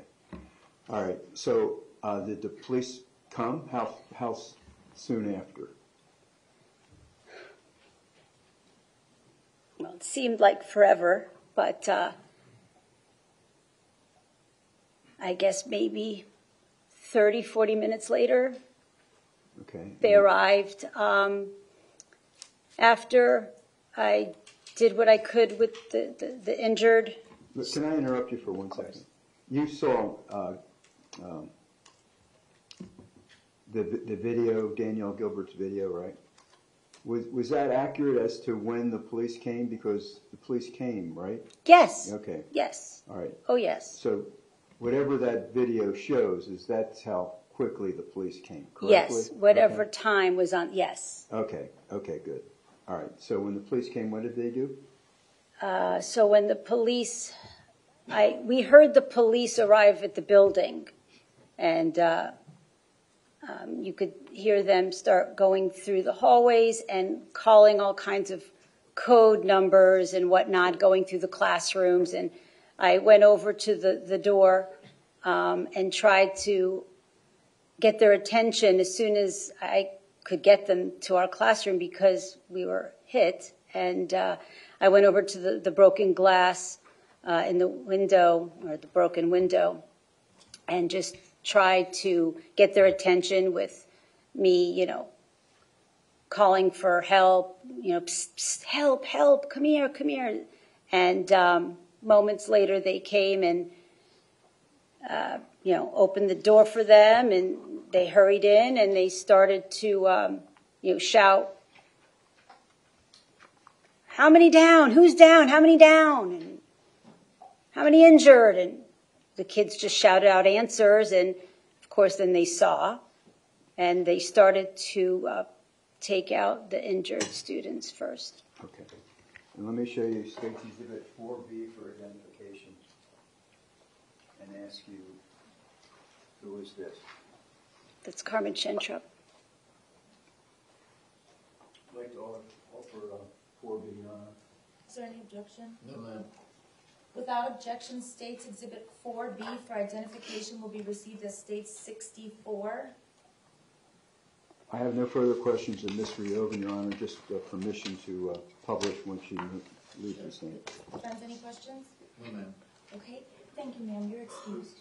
All right. So uh, did the police come? How, how soon after? It seemed like forever, but uh, I guess maybe 30, 40 minutes later, Okay. they arrived. Um, after I did what I could with the, the, the injured, Look, Can I interrupt you for one second? You saw uh, um, the the video, Danielle Gilbert's video, right? Was was that accurate as to when the police came? Because the police came, right? yes, Okay. yes, All right. oh yes, So whatever that video shows is that's how quickly the police came, correctly? yes, whatever time was on, yes. Okay. Okay. Good. All right. So when the police came, what did they do? Uh, so when the police, I, we heard the police arrive at the building, and uh, um, you could hear them start going through the hallways and calling all kinds of code numbers and whatnot, going through the classrooms. And I went over to the, the door um, and tried to get their attention as soon as I could get them to our classroom because we were hit. And uh, I went over to the, the broken glass uh, in the window, or the broken window, and just tried to get their attention with me, you know, calling for help, you know, help, help, come here, come here. And um, moments later, they came and, uh, you know, opened the door for them, and they hurried in and they started to, um, you know, shout, "How many down? Who's down? How many down?" And how many injured? And the kids just shouted out answers, and of course, then they saw, and they started to uh, take out the injured students first. Okay. And let me show you State's Exhibit 4B for identification and ask you, who is this? That's Carmen Schentrup. I'd like to offer, offer uh, four B, Your Honor. Is there any objection? No, ma'am. Without objection, States Exhibit 4B for identification will be received as States 64. I have no further questions of Ms. Reoven, Your Honor, just uh, permission to uh, publish when she leaves the scene. Friends, any questions? No, ma'am. Okay, thank you, ma'am, you're excused.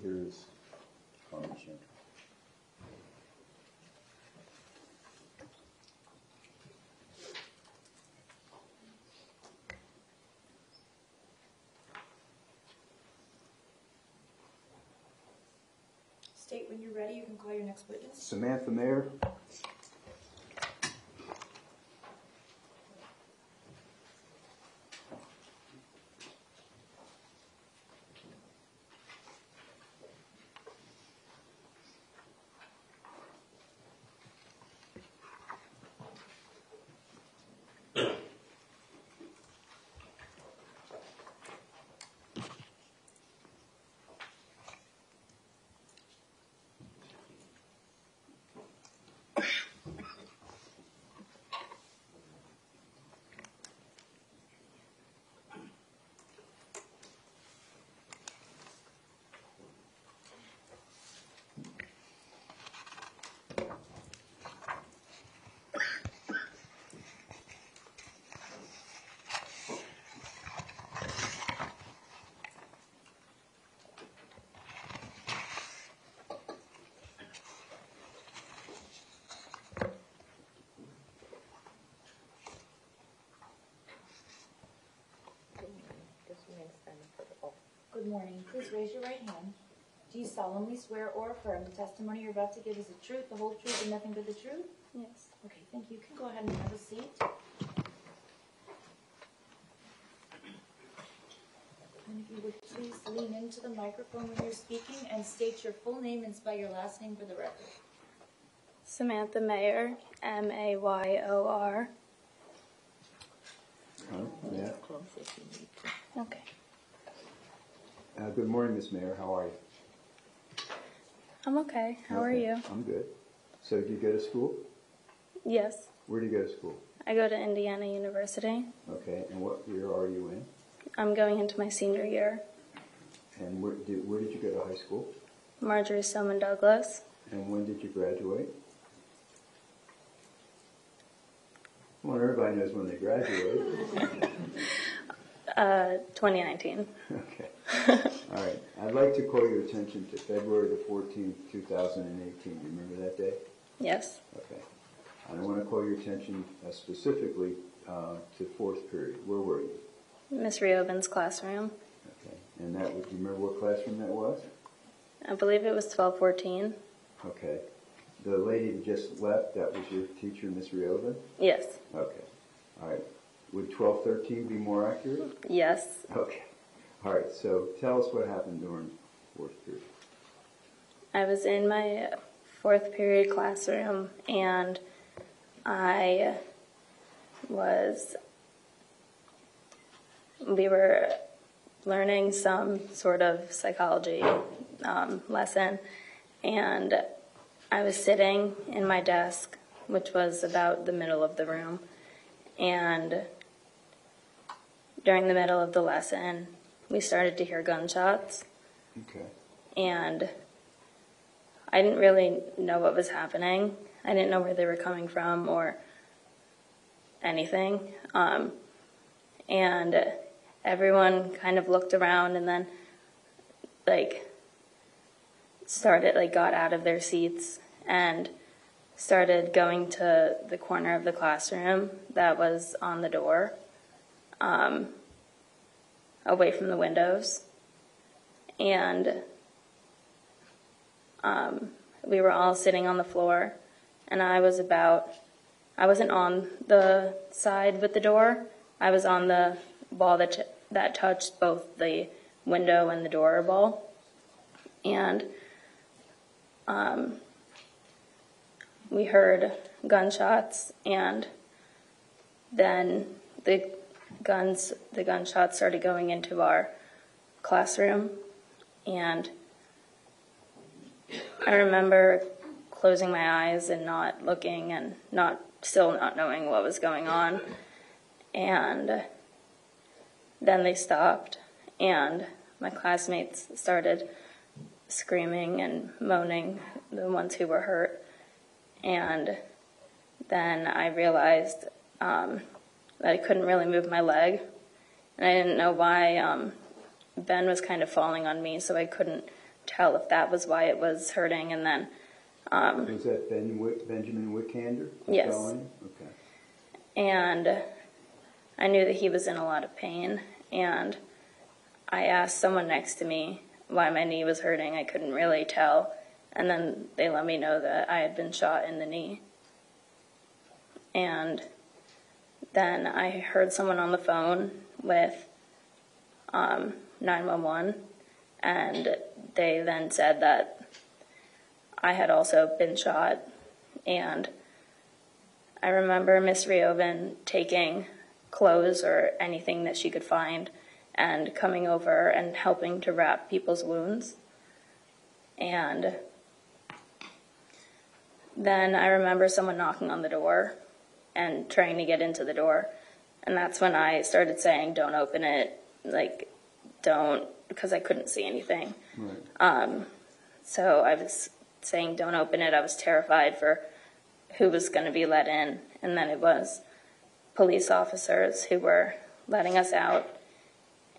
Here is Carmen Chandler. State when you're ready, you can call your next witness. Samantha Mayor? Good morning, please raise your right hand. Do you solemnly swear or affirm the testimony you're about to give is the truth, the whole truth, and nothing but the truth? Yes. Okay, thank you. You can go ahead and have a seat. And if you would please lean into the microphone when you're speaking and state your full name and spell your last name for the record. Samantha Mayor, M A Y O R. Huh? Yeah. Okay. Uh, Good morning, Ms. Mayor. how are you? I'm okay. How are Okay, you? I'm good. So do you go to school? Yes. Where do you go to school? I go to Indiana University. Okay, and what year are you in? I'm going into my senior year. And where did, where did you go to high school? Marjory Stoneman Douglas. And when did you graduate? Well, everybody knows when they graduate. Uh, 2019. Okay. All right. I'd like to call your attention to February the 14th, 2018. You remember that day? Yes. Okay. I want to call your attention uh, specifically uh, to fourth period. Where were you? Miss Reoven's classroom. Okay. And that was, do you remember what classroom that was? I believe it was 1214. Okay. The lady who just left, that was your teacher, Miss Reoven? Yes. Okay. All right. Would 1213 be more accurate? Yes. Okay. All right. So tell us what happened during fourth period. I was in my fourth period classroom and I was, we were learning some sort of psychology um, lesson and I was sitting in my desk, which was about the middle of the room, and during the middle of the lesson, we started to hear gunshots, Okay. and I didn't really know what was happening. I didn't know where they were coming from or anything. Um, and everyone kind of looked around and then, like, started, like, got out of their seats and started going to the corner of the classroom that was on the door, um, away from the windows. And um, we were all sitting on the floor, and I was about, I wasn't on the side with the door. I was on the wall that, t- that touched both the window and the door ball. And um, we heard gunshots, and then the guns, the gunshots started going into our classroom, and I remember closing my eyes and not looking and not still not knowing what was going on. And then they stopped and my classmates started screaming and moaning, the ones who were hurt. And then I realized um, I couldn't really move my leg. And I didn't know why um, Ben was kind of falling on me, so I couldn't tell if that was why it was hurting. And then, um, Was that Ben Wick, Benjamin Wikander? Yes. Okay. and I knew that he was in a lot of pain. And I asked someone next to me why my knee was hurting. I couldn't really tell. And then they let me know that I had been shot in the knee. And then I heard someone on the phone with um, 911, and they then said that I had also been shot. And I remember Miss Reoven taking clothes or anything that she could find and coming over and helping to wrap people's wounds. And then I remember someone knocking on the door and trying to get into the door. And that's when I started saying, don't open it, like, don't, because I couldn't see anything. Right. Um, so I was saying, don't open it. I was terrified for who was going to be let in. And then it was police officers who were letting us out.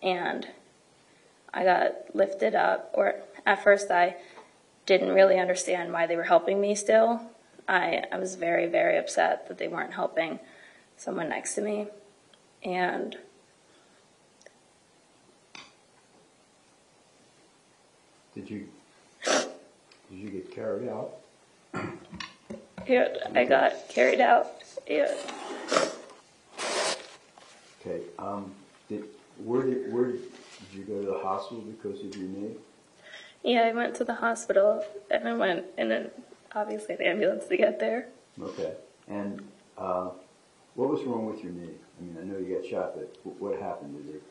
And I got lifted up, or at first I didn't really understand why they were helping me still. I, I was very, very upset that they weren't helping someone next to me. And Did you, did you get carried out? yeah, I got carried out. Yeah. Okay, um, did, where did, where, did you go to the hospital because of your knee? Yeah, I went to the hospital and I went in an obviously an ambulance to get there. Okay, and, uh, what was wrong with your knee? I mean, I know you got shot, but wh- what happened? Did it,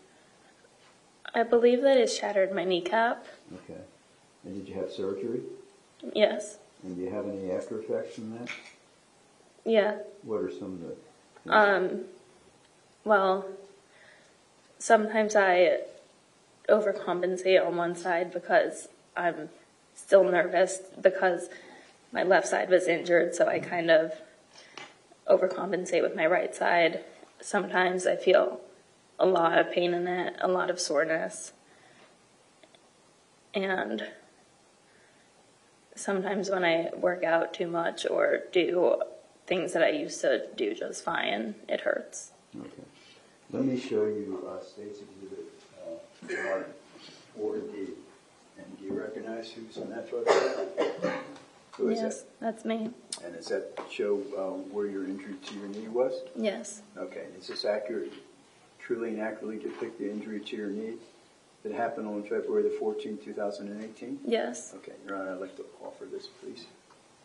I believe that it shattered my kneecap. okay. And did you have surgery? Yes. And do you have any after effects from that? Yeah. What are some of the? things? Um, well, sometimes I overcompensate on one side because I'm still nervous because my left side was injured, so I kind of overcompensate with my right side. Sometimes I feel a lot of pain in it, a lot of soreness. And sometimes when I work out too much or do things that I used to do just fine, it hurts. Okay. Let me show you uh, State's Exhibit uh, Mark 4D. And do you recognize who's in that photograph? Who is yes, that's me. And does that show uh, where your injury to your knee was? Yes. Okay. Is this accurate, truly and accurately depict the injury to your knee that happened on February the 14th, 2018? Yes. Okay, Your Honor, I'd like to offer this, please.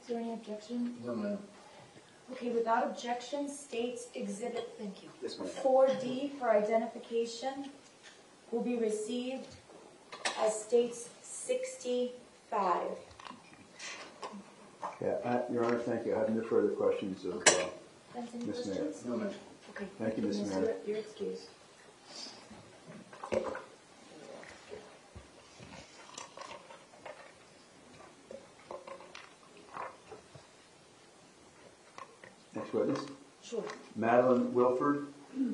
Is there any objection? No, ma'am. Okay, without objection, states exhibit, thank you. This one. Four D for identification will be received as states sixty-five. Yeah, uh, Your Honor, thank you. I have no further questions of, uh, Vince, any Ms. Mayor. questions? No, ma'am. Okay. Thank you, Ms. Ms. Mayor. Stewart, You're excused. next witness. Sure. Madeline Wilford.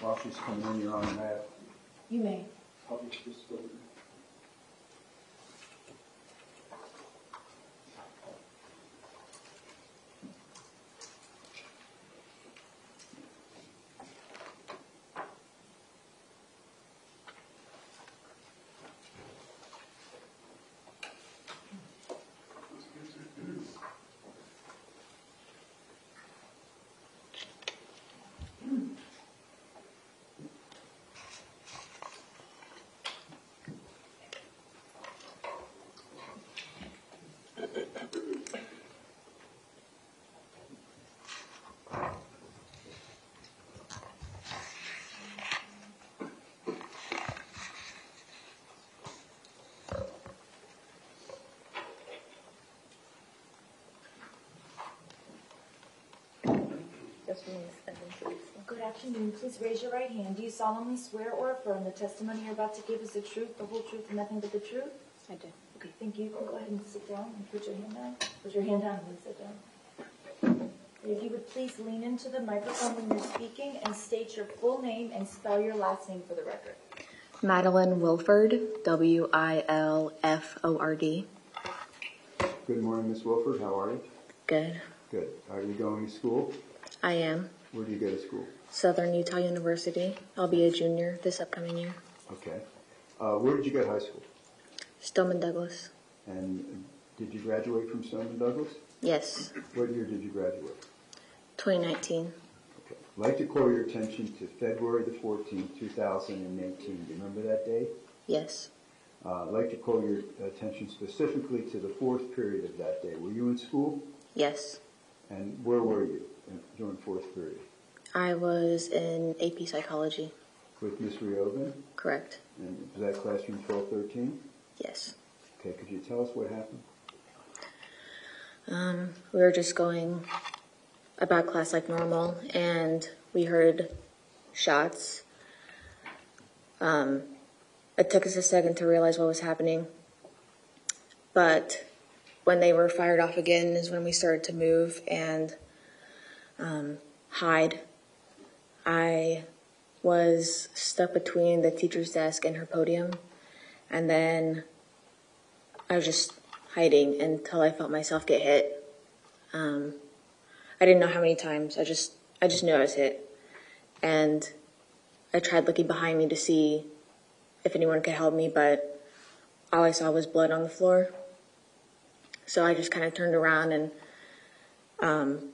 While she's coming in, Your Honor, I You may this building. Good afternoon. Please raise your right hand. Do you solemnly swear or affirm the testimony you're about to give is the truth, the whole truth, and nothing but the truth? I do. Okay, thank you. Go ahead and sit down and put your hand down. Put your hand down and then sit down. If you would please lean into the microphone when you're speaking and state your full name and spell your last name for the record. Madeline Wilford, W I L F O R D. Good morning, Ms. Wilford. How are you? Good. Good. Are you going to school? I am. Where do you go to school? Southern Utah University. I'll be a junior this upcoming year. Okay. Uh, where did you go to high school? Stoneman Douglas. And did you graduate from Stoneman Douglas? Yes. What year did you graduate? 2019. Okay. I'd like to call your attention to February the 14th, 2018. Do you remember that day? Yes. Uh, I'd like to call your attention specifically to the fourth period of that day. Were you in school? Yes. And where were you during fourth period? I was in AP Psychology. With Ms. Reoven? Correct. And was that classroom 1213? Yes. Okay, could you tell us what happened? Um, we were just going about class like normal, and we heard shots. Um, it took us a second to realize what was happening, but when they were fired off again is when we started to move and um, hide. I was stuck between the teacher's desk and her podium, and then I was just hiding until I felt myself get hit. Um, I didn't know how many times. I just I just knew I was hit, and I tried looking behind me to see if anyone could help me, but all I saw was blood on the floor. So I just kind of turned around, and um,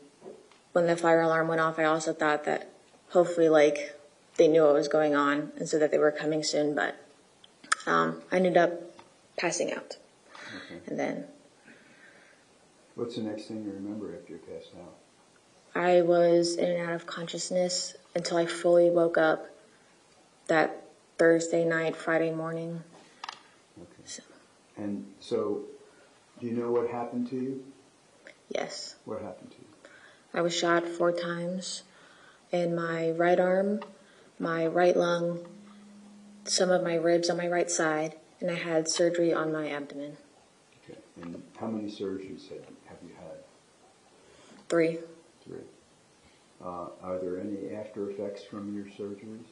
when the fire alarm went off, I also thought that hopefully, like they knew what was going on, and so that they were coming soon. But um, I ended up passing out. Okay. And then What's the next thing you remember after you passed out? I was in and out of consciousness until I fully woke up that Thursday night, Friday morning. Okay. So, And so, do you know what happened to you? yes, What happened to you? I was shot four times in my right arm, my right lung, some of my ribs on my right side, and I had surgery on my abdomen. Okay. And how many surgeries have you, have you had? Three. Three. Uh, are there any after effects from your surgeries?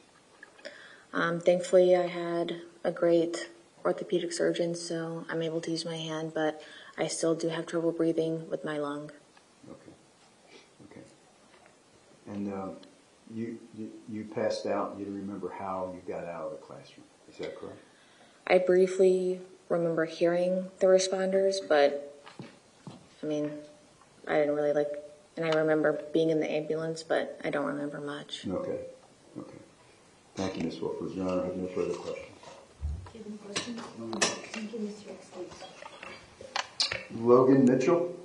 Um, thankfully, I had a great orthopedic surgeon, so I'm able to use my hand, but I still do have trouble breathing with my lung. Okay. Okay. And um, you, you you passed out. You don't remember how you got out of the classroom. Is that correct? I briefly remember hearing the responders, but I mean, I didn't really like, and I remember being in the ambulance, but I don't remember much. Okay. Okay. Thank you, Ms. Wilford. Your Honor, I have no further questions. Do you have any questions? Thank you, Mr. Satz. Logan Mitchell?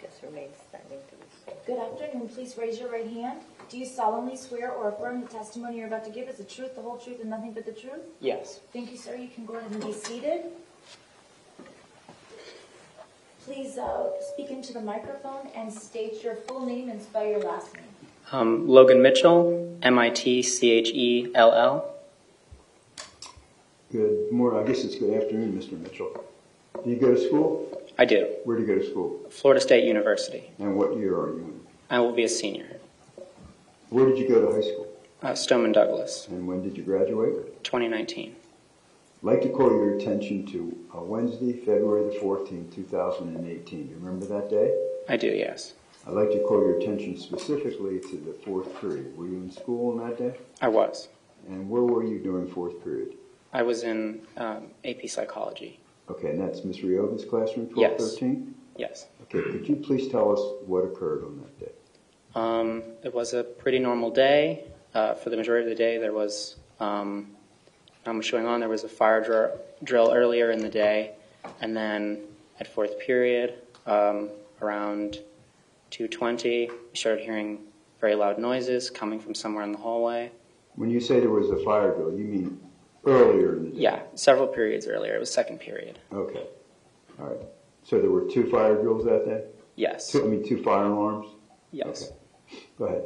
Just remain standing to this. Good afternoon. Please raise your right hand. Do you solemnly swear or affirm the testimony you're about to give is the truth, the whole truth, and nothing but the truth? Yes. Thank you, sir. You can go ahead and be seated. Please uh, speak into the microphone and state your full name and spell your last name. Um, Logan Mitchell, M I T C H E L L. Good morning, I guess it's good afternoon, Mr. Mitchell. Do you go to school? I do. Where do you go to school? Florida State University. And what year are you in? I will be a senior. Where did you go to high school? Uh, Stoneman Douglas, And when did you graduate? 2019. I'd like to call your attention to uh, Wednesday, February the 14th, 2018. You remember that day? I do, yes. I'd like to call your attention specifically to the fourth period. Were you in school on that day? I was. And where were you during fourth period? I was in um, AP Psychology. Okay, and that's Ms. Reoven's classroom, 1213? Yes. yes. Okay, could you please tell us what occurred on that day? Um, it was a pretty normal day. Uh, for the majority of the day, there was um, much going on. There was a fire dr- drill earlier in the day, and then at fourth period, um, around 2:20, we started hearing very loud noises coming from somewhere in the hallway. When you say there was a fire drill, you mean earlier in the day? Yeah, several periods earlier. It was second period. Okay, all right. So there were two fire drills that day? Yes. Two, I mean, two fire alarms? Yes. Okay. Go ahead.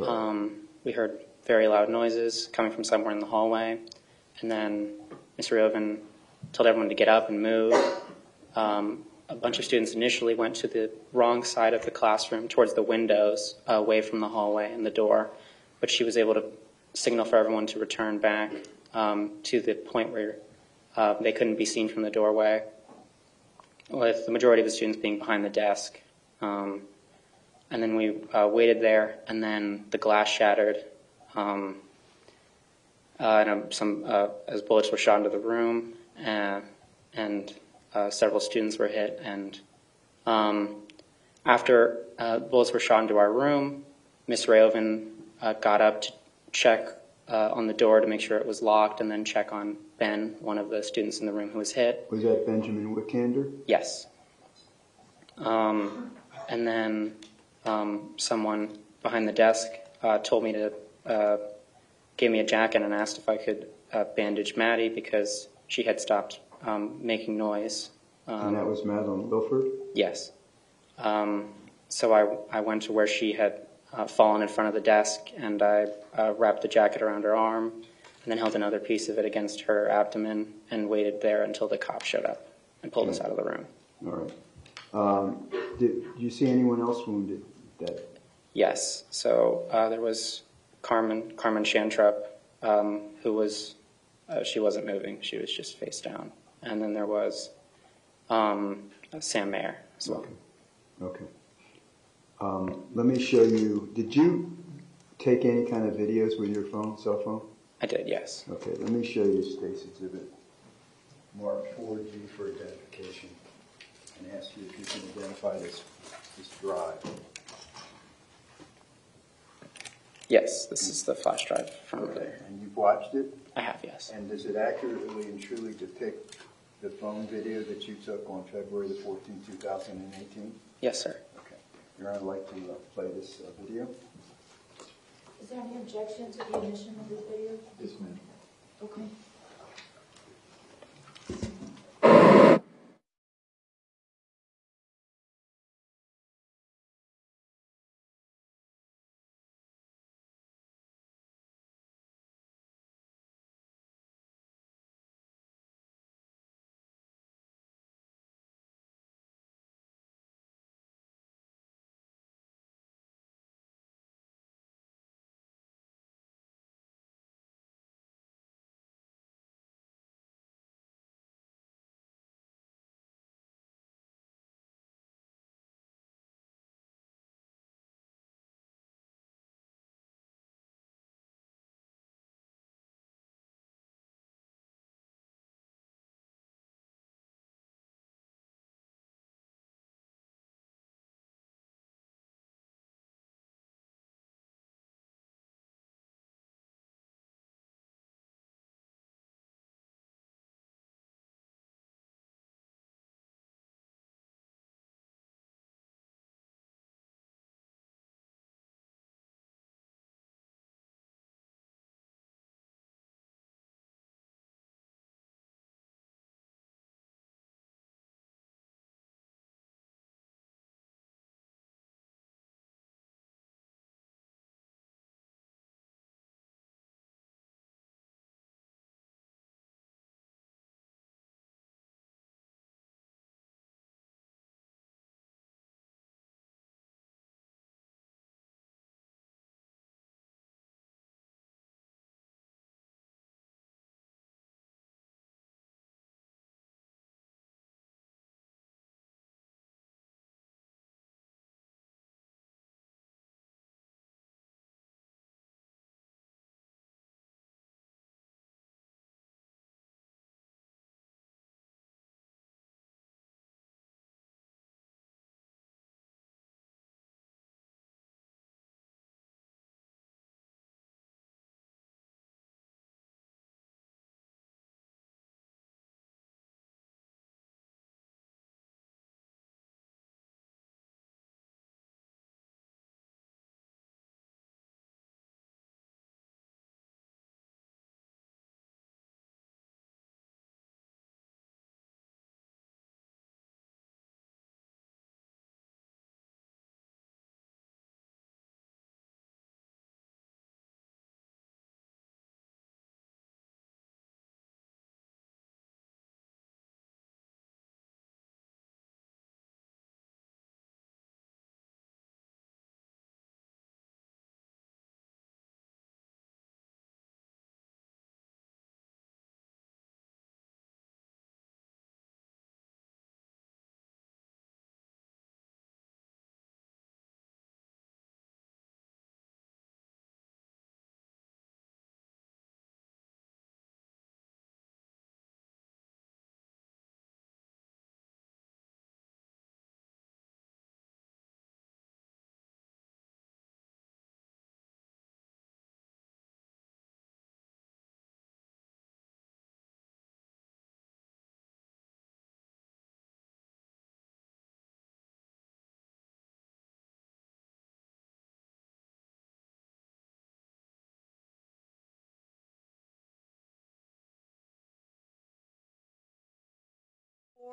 Um, we heard very loud noises coming from somewhere in the hallway, and then Mr. Oven told everyone to get up and move. Um, a bunch of students initially went to the wrong side of the classroom, towards the windows, away from the hallway and the door, but she was able to signal for everyone to return back to the point where uh, they couldn't be seen from the doorway, with the majority of the students being behind the desk. Um, and then we uh, waited there, and then the glass shattered, um, uh, and um, some uh, as bullets were shot into the room, uh, and uh, several students were hit. And um, after bullets were shot into our room, Miss Reoven got up to check uh, on the door to make sure it was locked, and then check on Ben, one of the students in the room who was hit. Was that Benjamin Wikander? Yes. Um, and then um, someone behind the desk uh, told me to uh, gave me a jacket and asked if I could uh, bandage Maddie because she had stopped um, making noise. And that Um, was Madeline Wilford? yes. Um, so I, I went to where she had fallen in front of the desk and I uh, wrapped the jacket around her arm and then held another piece of it against her abdomen and waited there until the cop showed up and pulled us out of the room. All right. Um, did you see anyone else wounded that Yes. So uh, there was Carmen Carmen Schentrup, um, who was uh, she wasn't moving; she was just face down. And then there was um, Sam Mayor as well. Okay. Um, let me show you. Did you take any kind of videos with your phone, cell phone? I did. Yes. Okay. Let me show you State's exhibit. Mark 4G for identification, and ask you if you can identify this this drive. Yes. This is the flash drive from. Okay. And you've watched it. I have. Yes. And does it accurately and truly depict the phone video that you took on February the 14th, 2018? Yes, sir. Okay. Your Honor, I'd like to uh, play this uh, video. Is there any objection to the admission of this video? Yes, ma'am. Okay.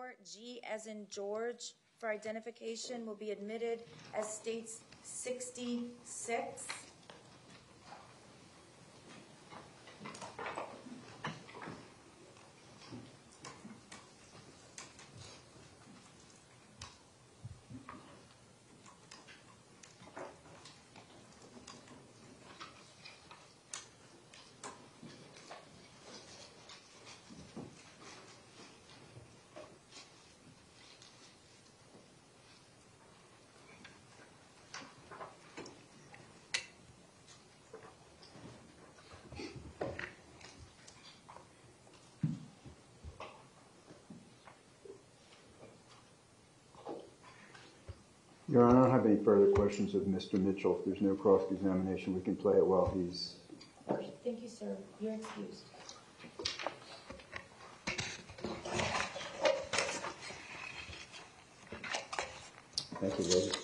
Four G as in George for identification will be admitted as states sixty-six. Your Honor, I don't have any further questions of Mr. Mitchell. If there's no cross-examination, we can play it while he's, thank you, sir. You're excused. thank you, ladies.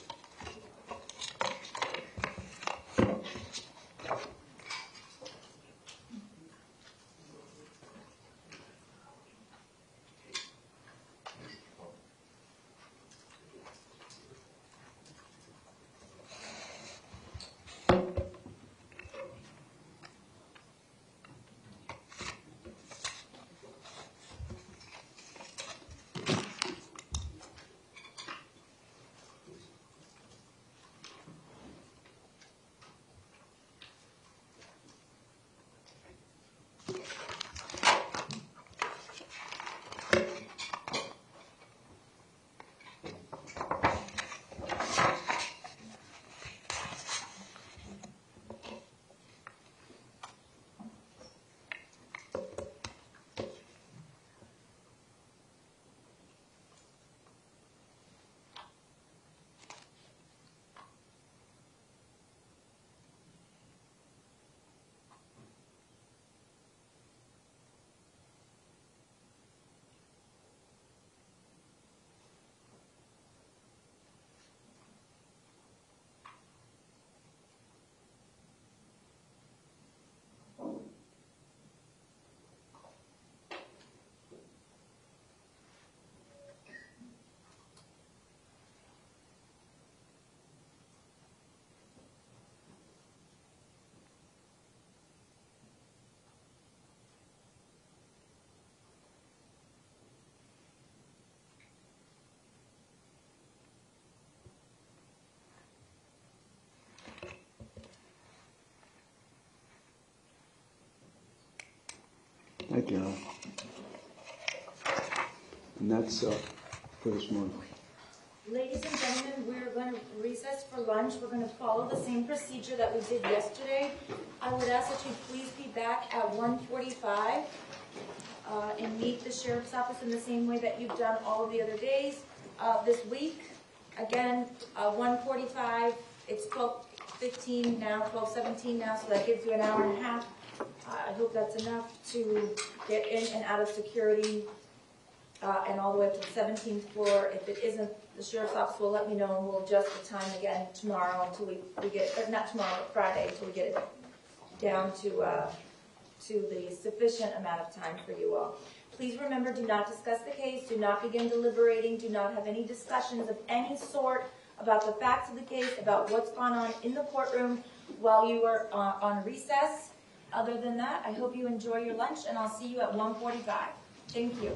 Thank you. And that's uh, for this morning. Ladies and gentlemen, we're going to recess for lunch. We're going to follow the same procedure that we did yesterday. I would ask that you please be back at 1:45 uh, and meet the sheriff's office in the same way that you've done all of the other days uh, this week. Again, uh, 1:45, it's 12:15 now, 12:17 now, so that gives you an hour and a half. Uh, I hope that's enough to get in and out of security uh, and all the way up to the seventeenth floor. If it isn't, the sheriff's office will let me know, and we'll adjust the time again tomorrow until we, we get, or not tomorrow, but Friday, until we get it down to, uh, to the sufficient amount of time for you all. Please remember, do not discuss the case, do not begin deliberating, do not have any discussions of any sort about the facts of the case, about what's gone on in the courtroom while you are uh, on recess. Other than that, I hope you enjoy your lunch, and I'll see you at 1:45. Thank you.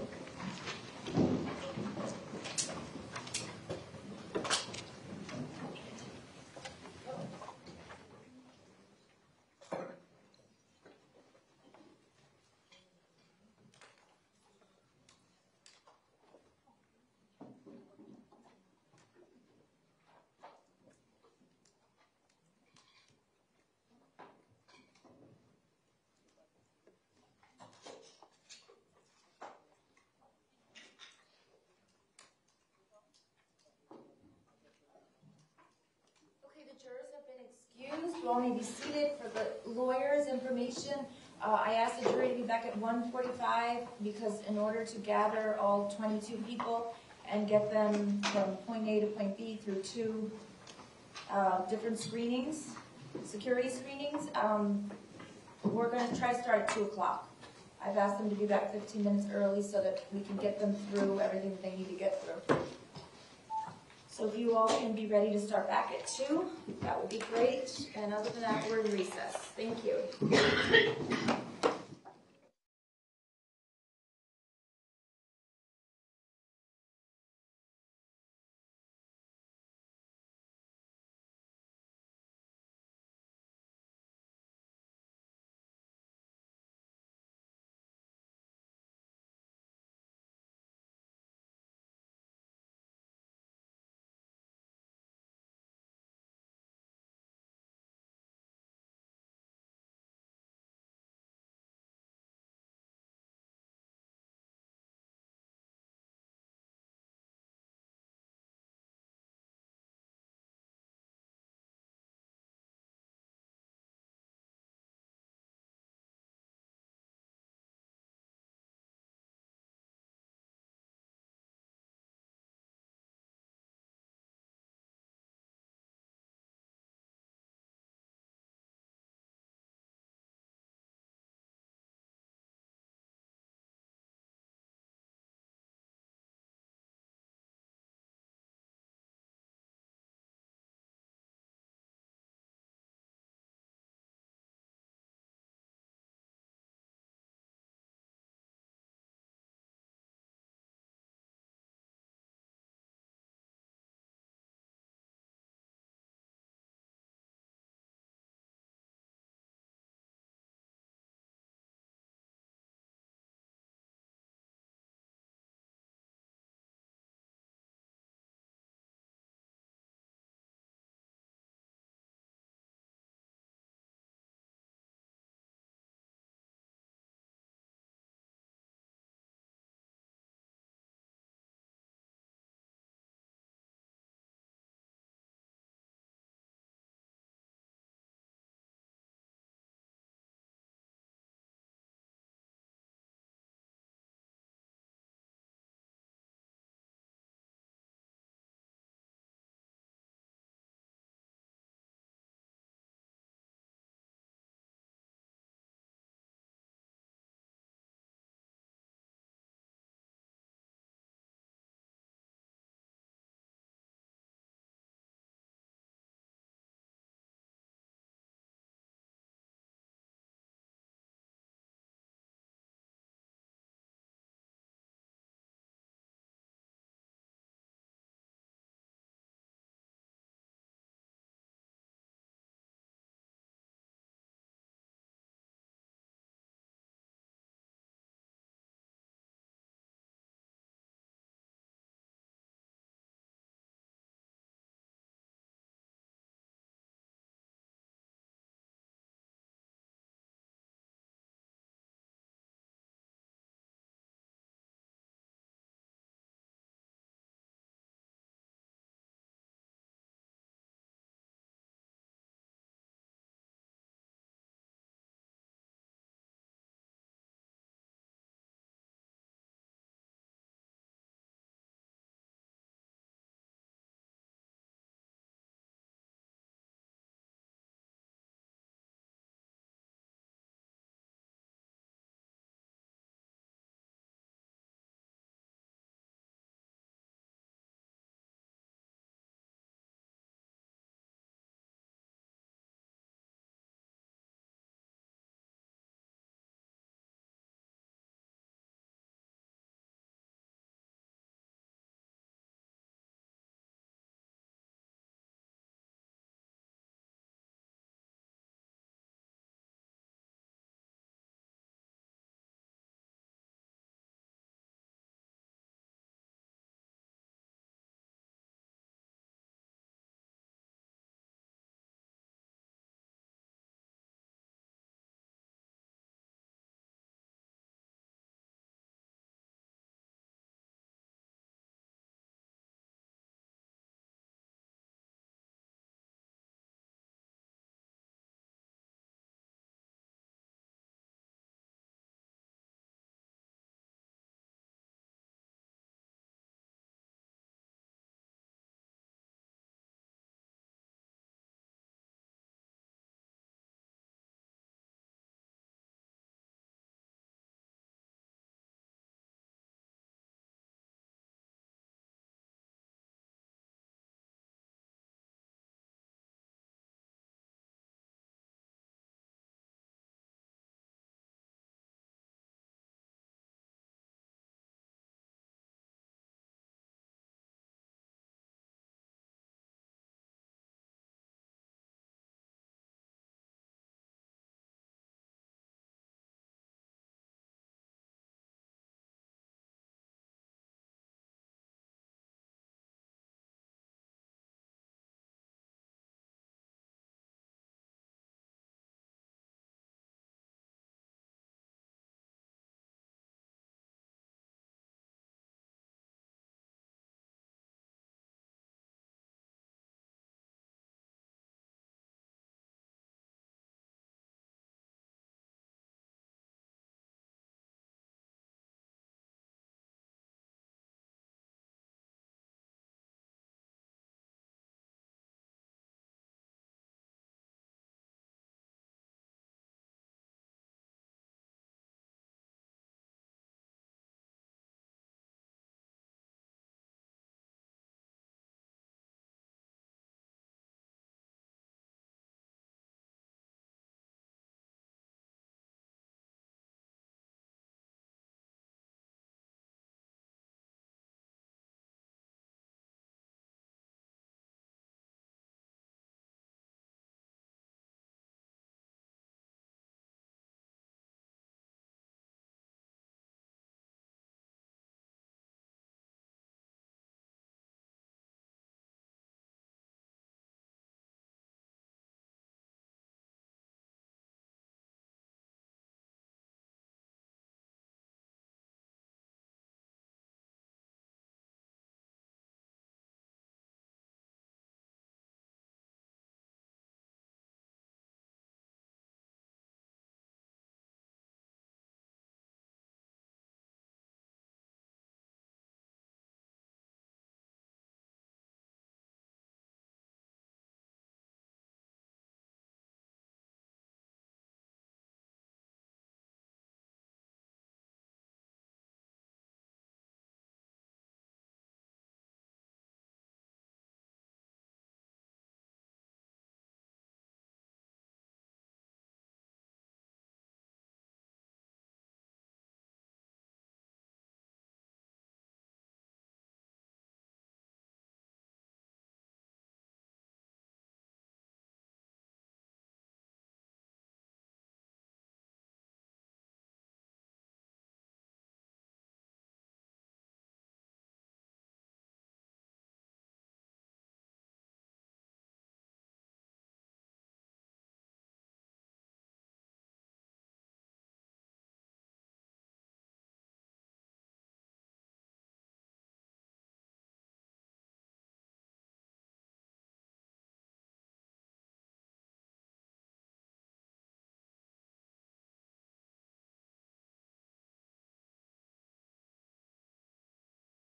Okay, the jurors have been excused. You all may be seated for the lawyer's information. Uh, I asked the jury to be back at 1:45 because in order to gather all 22 people and get them from point A to point B through two uh, different screenings, security screenings, um, we're going to try to start at 2 o'clock. I've asked them to be back 15 minutes early so that we can get them through everything that they need to get through. So if you all can be ready to start back at two, that would be great. And other than that, we're in recess. Thank you.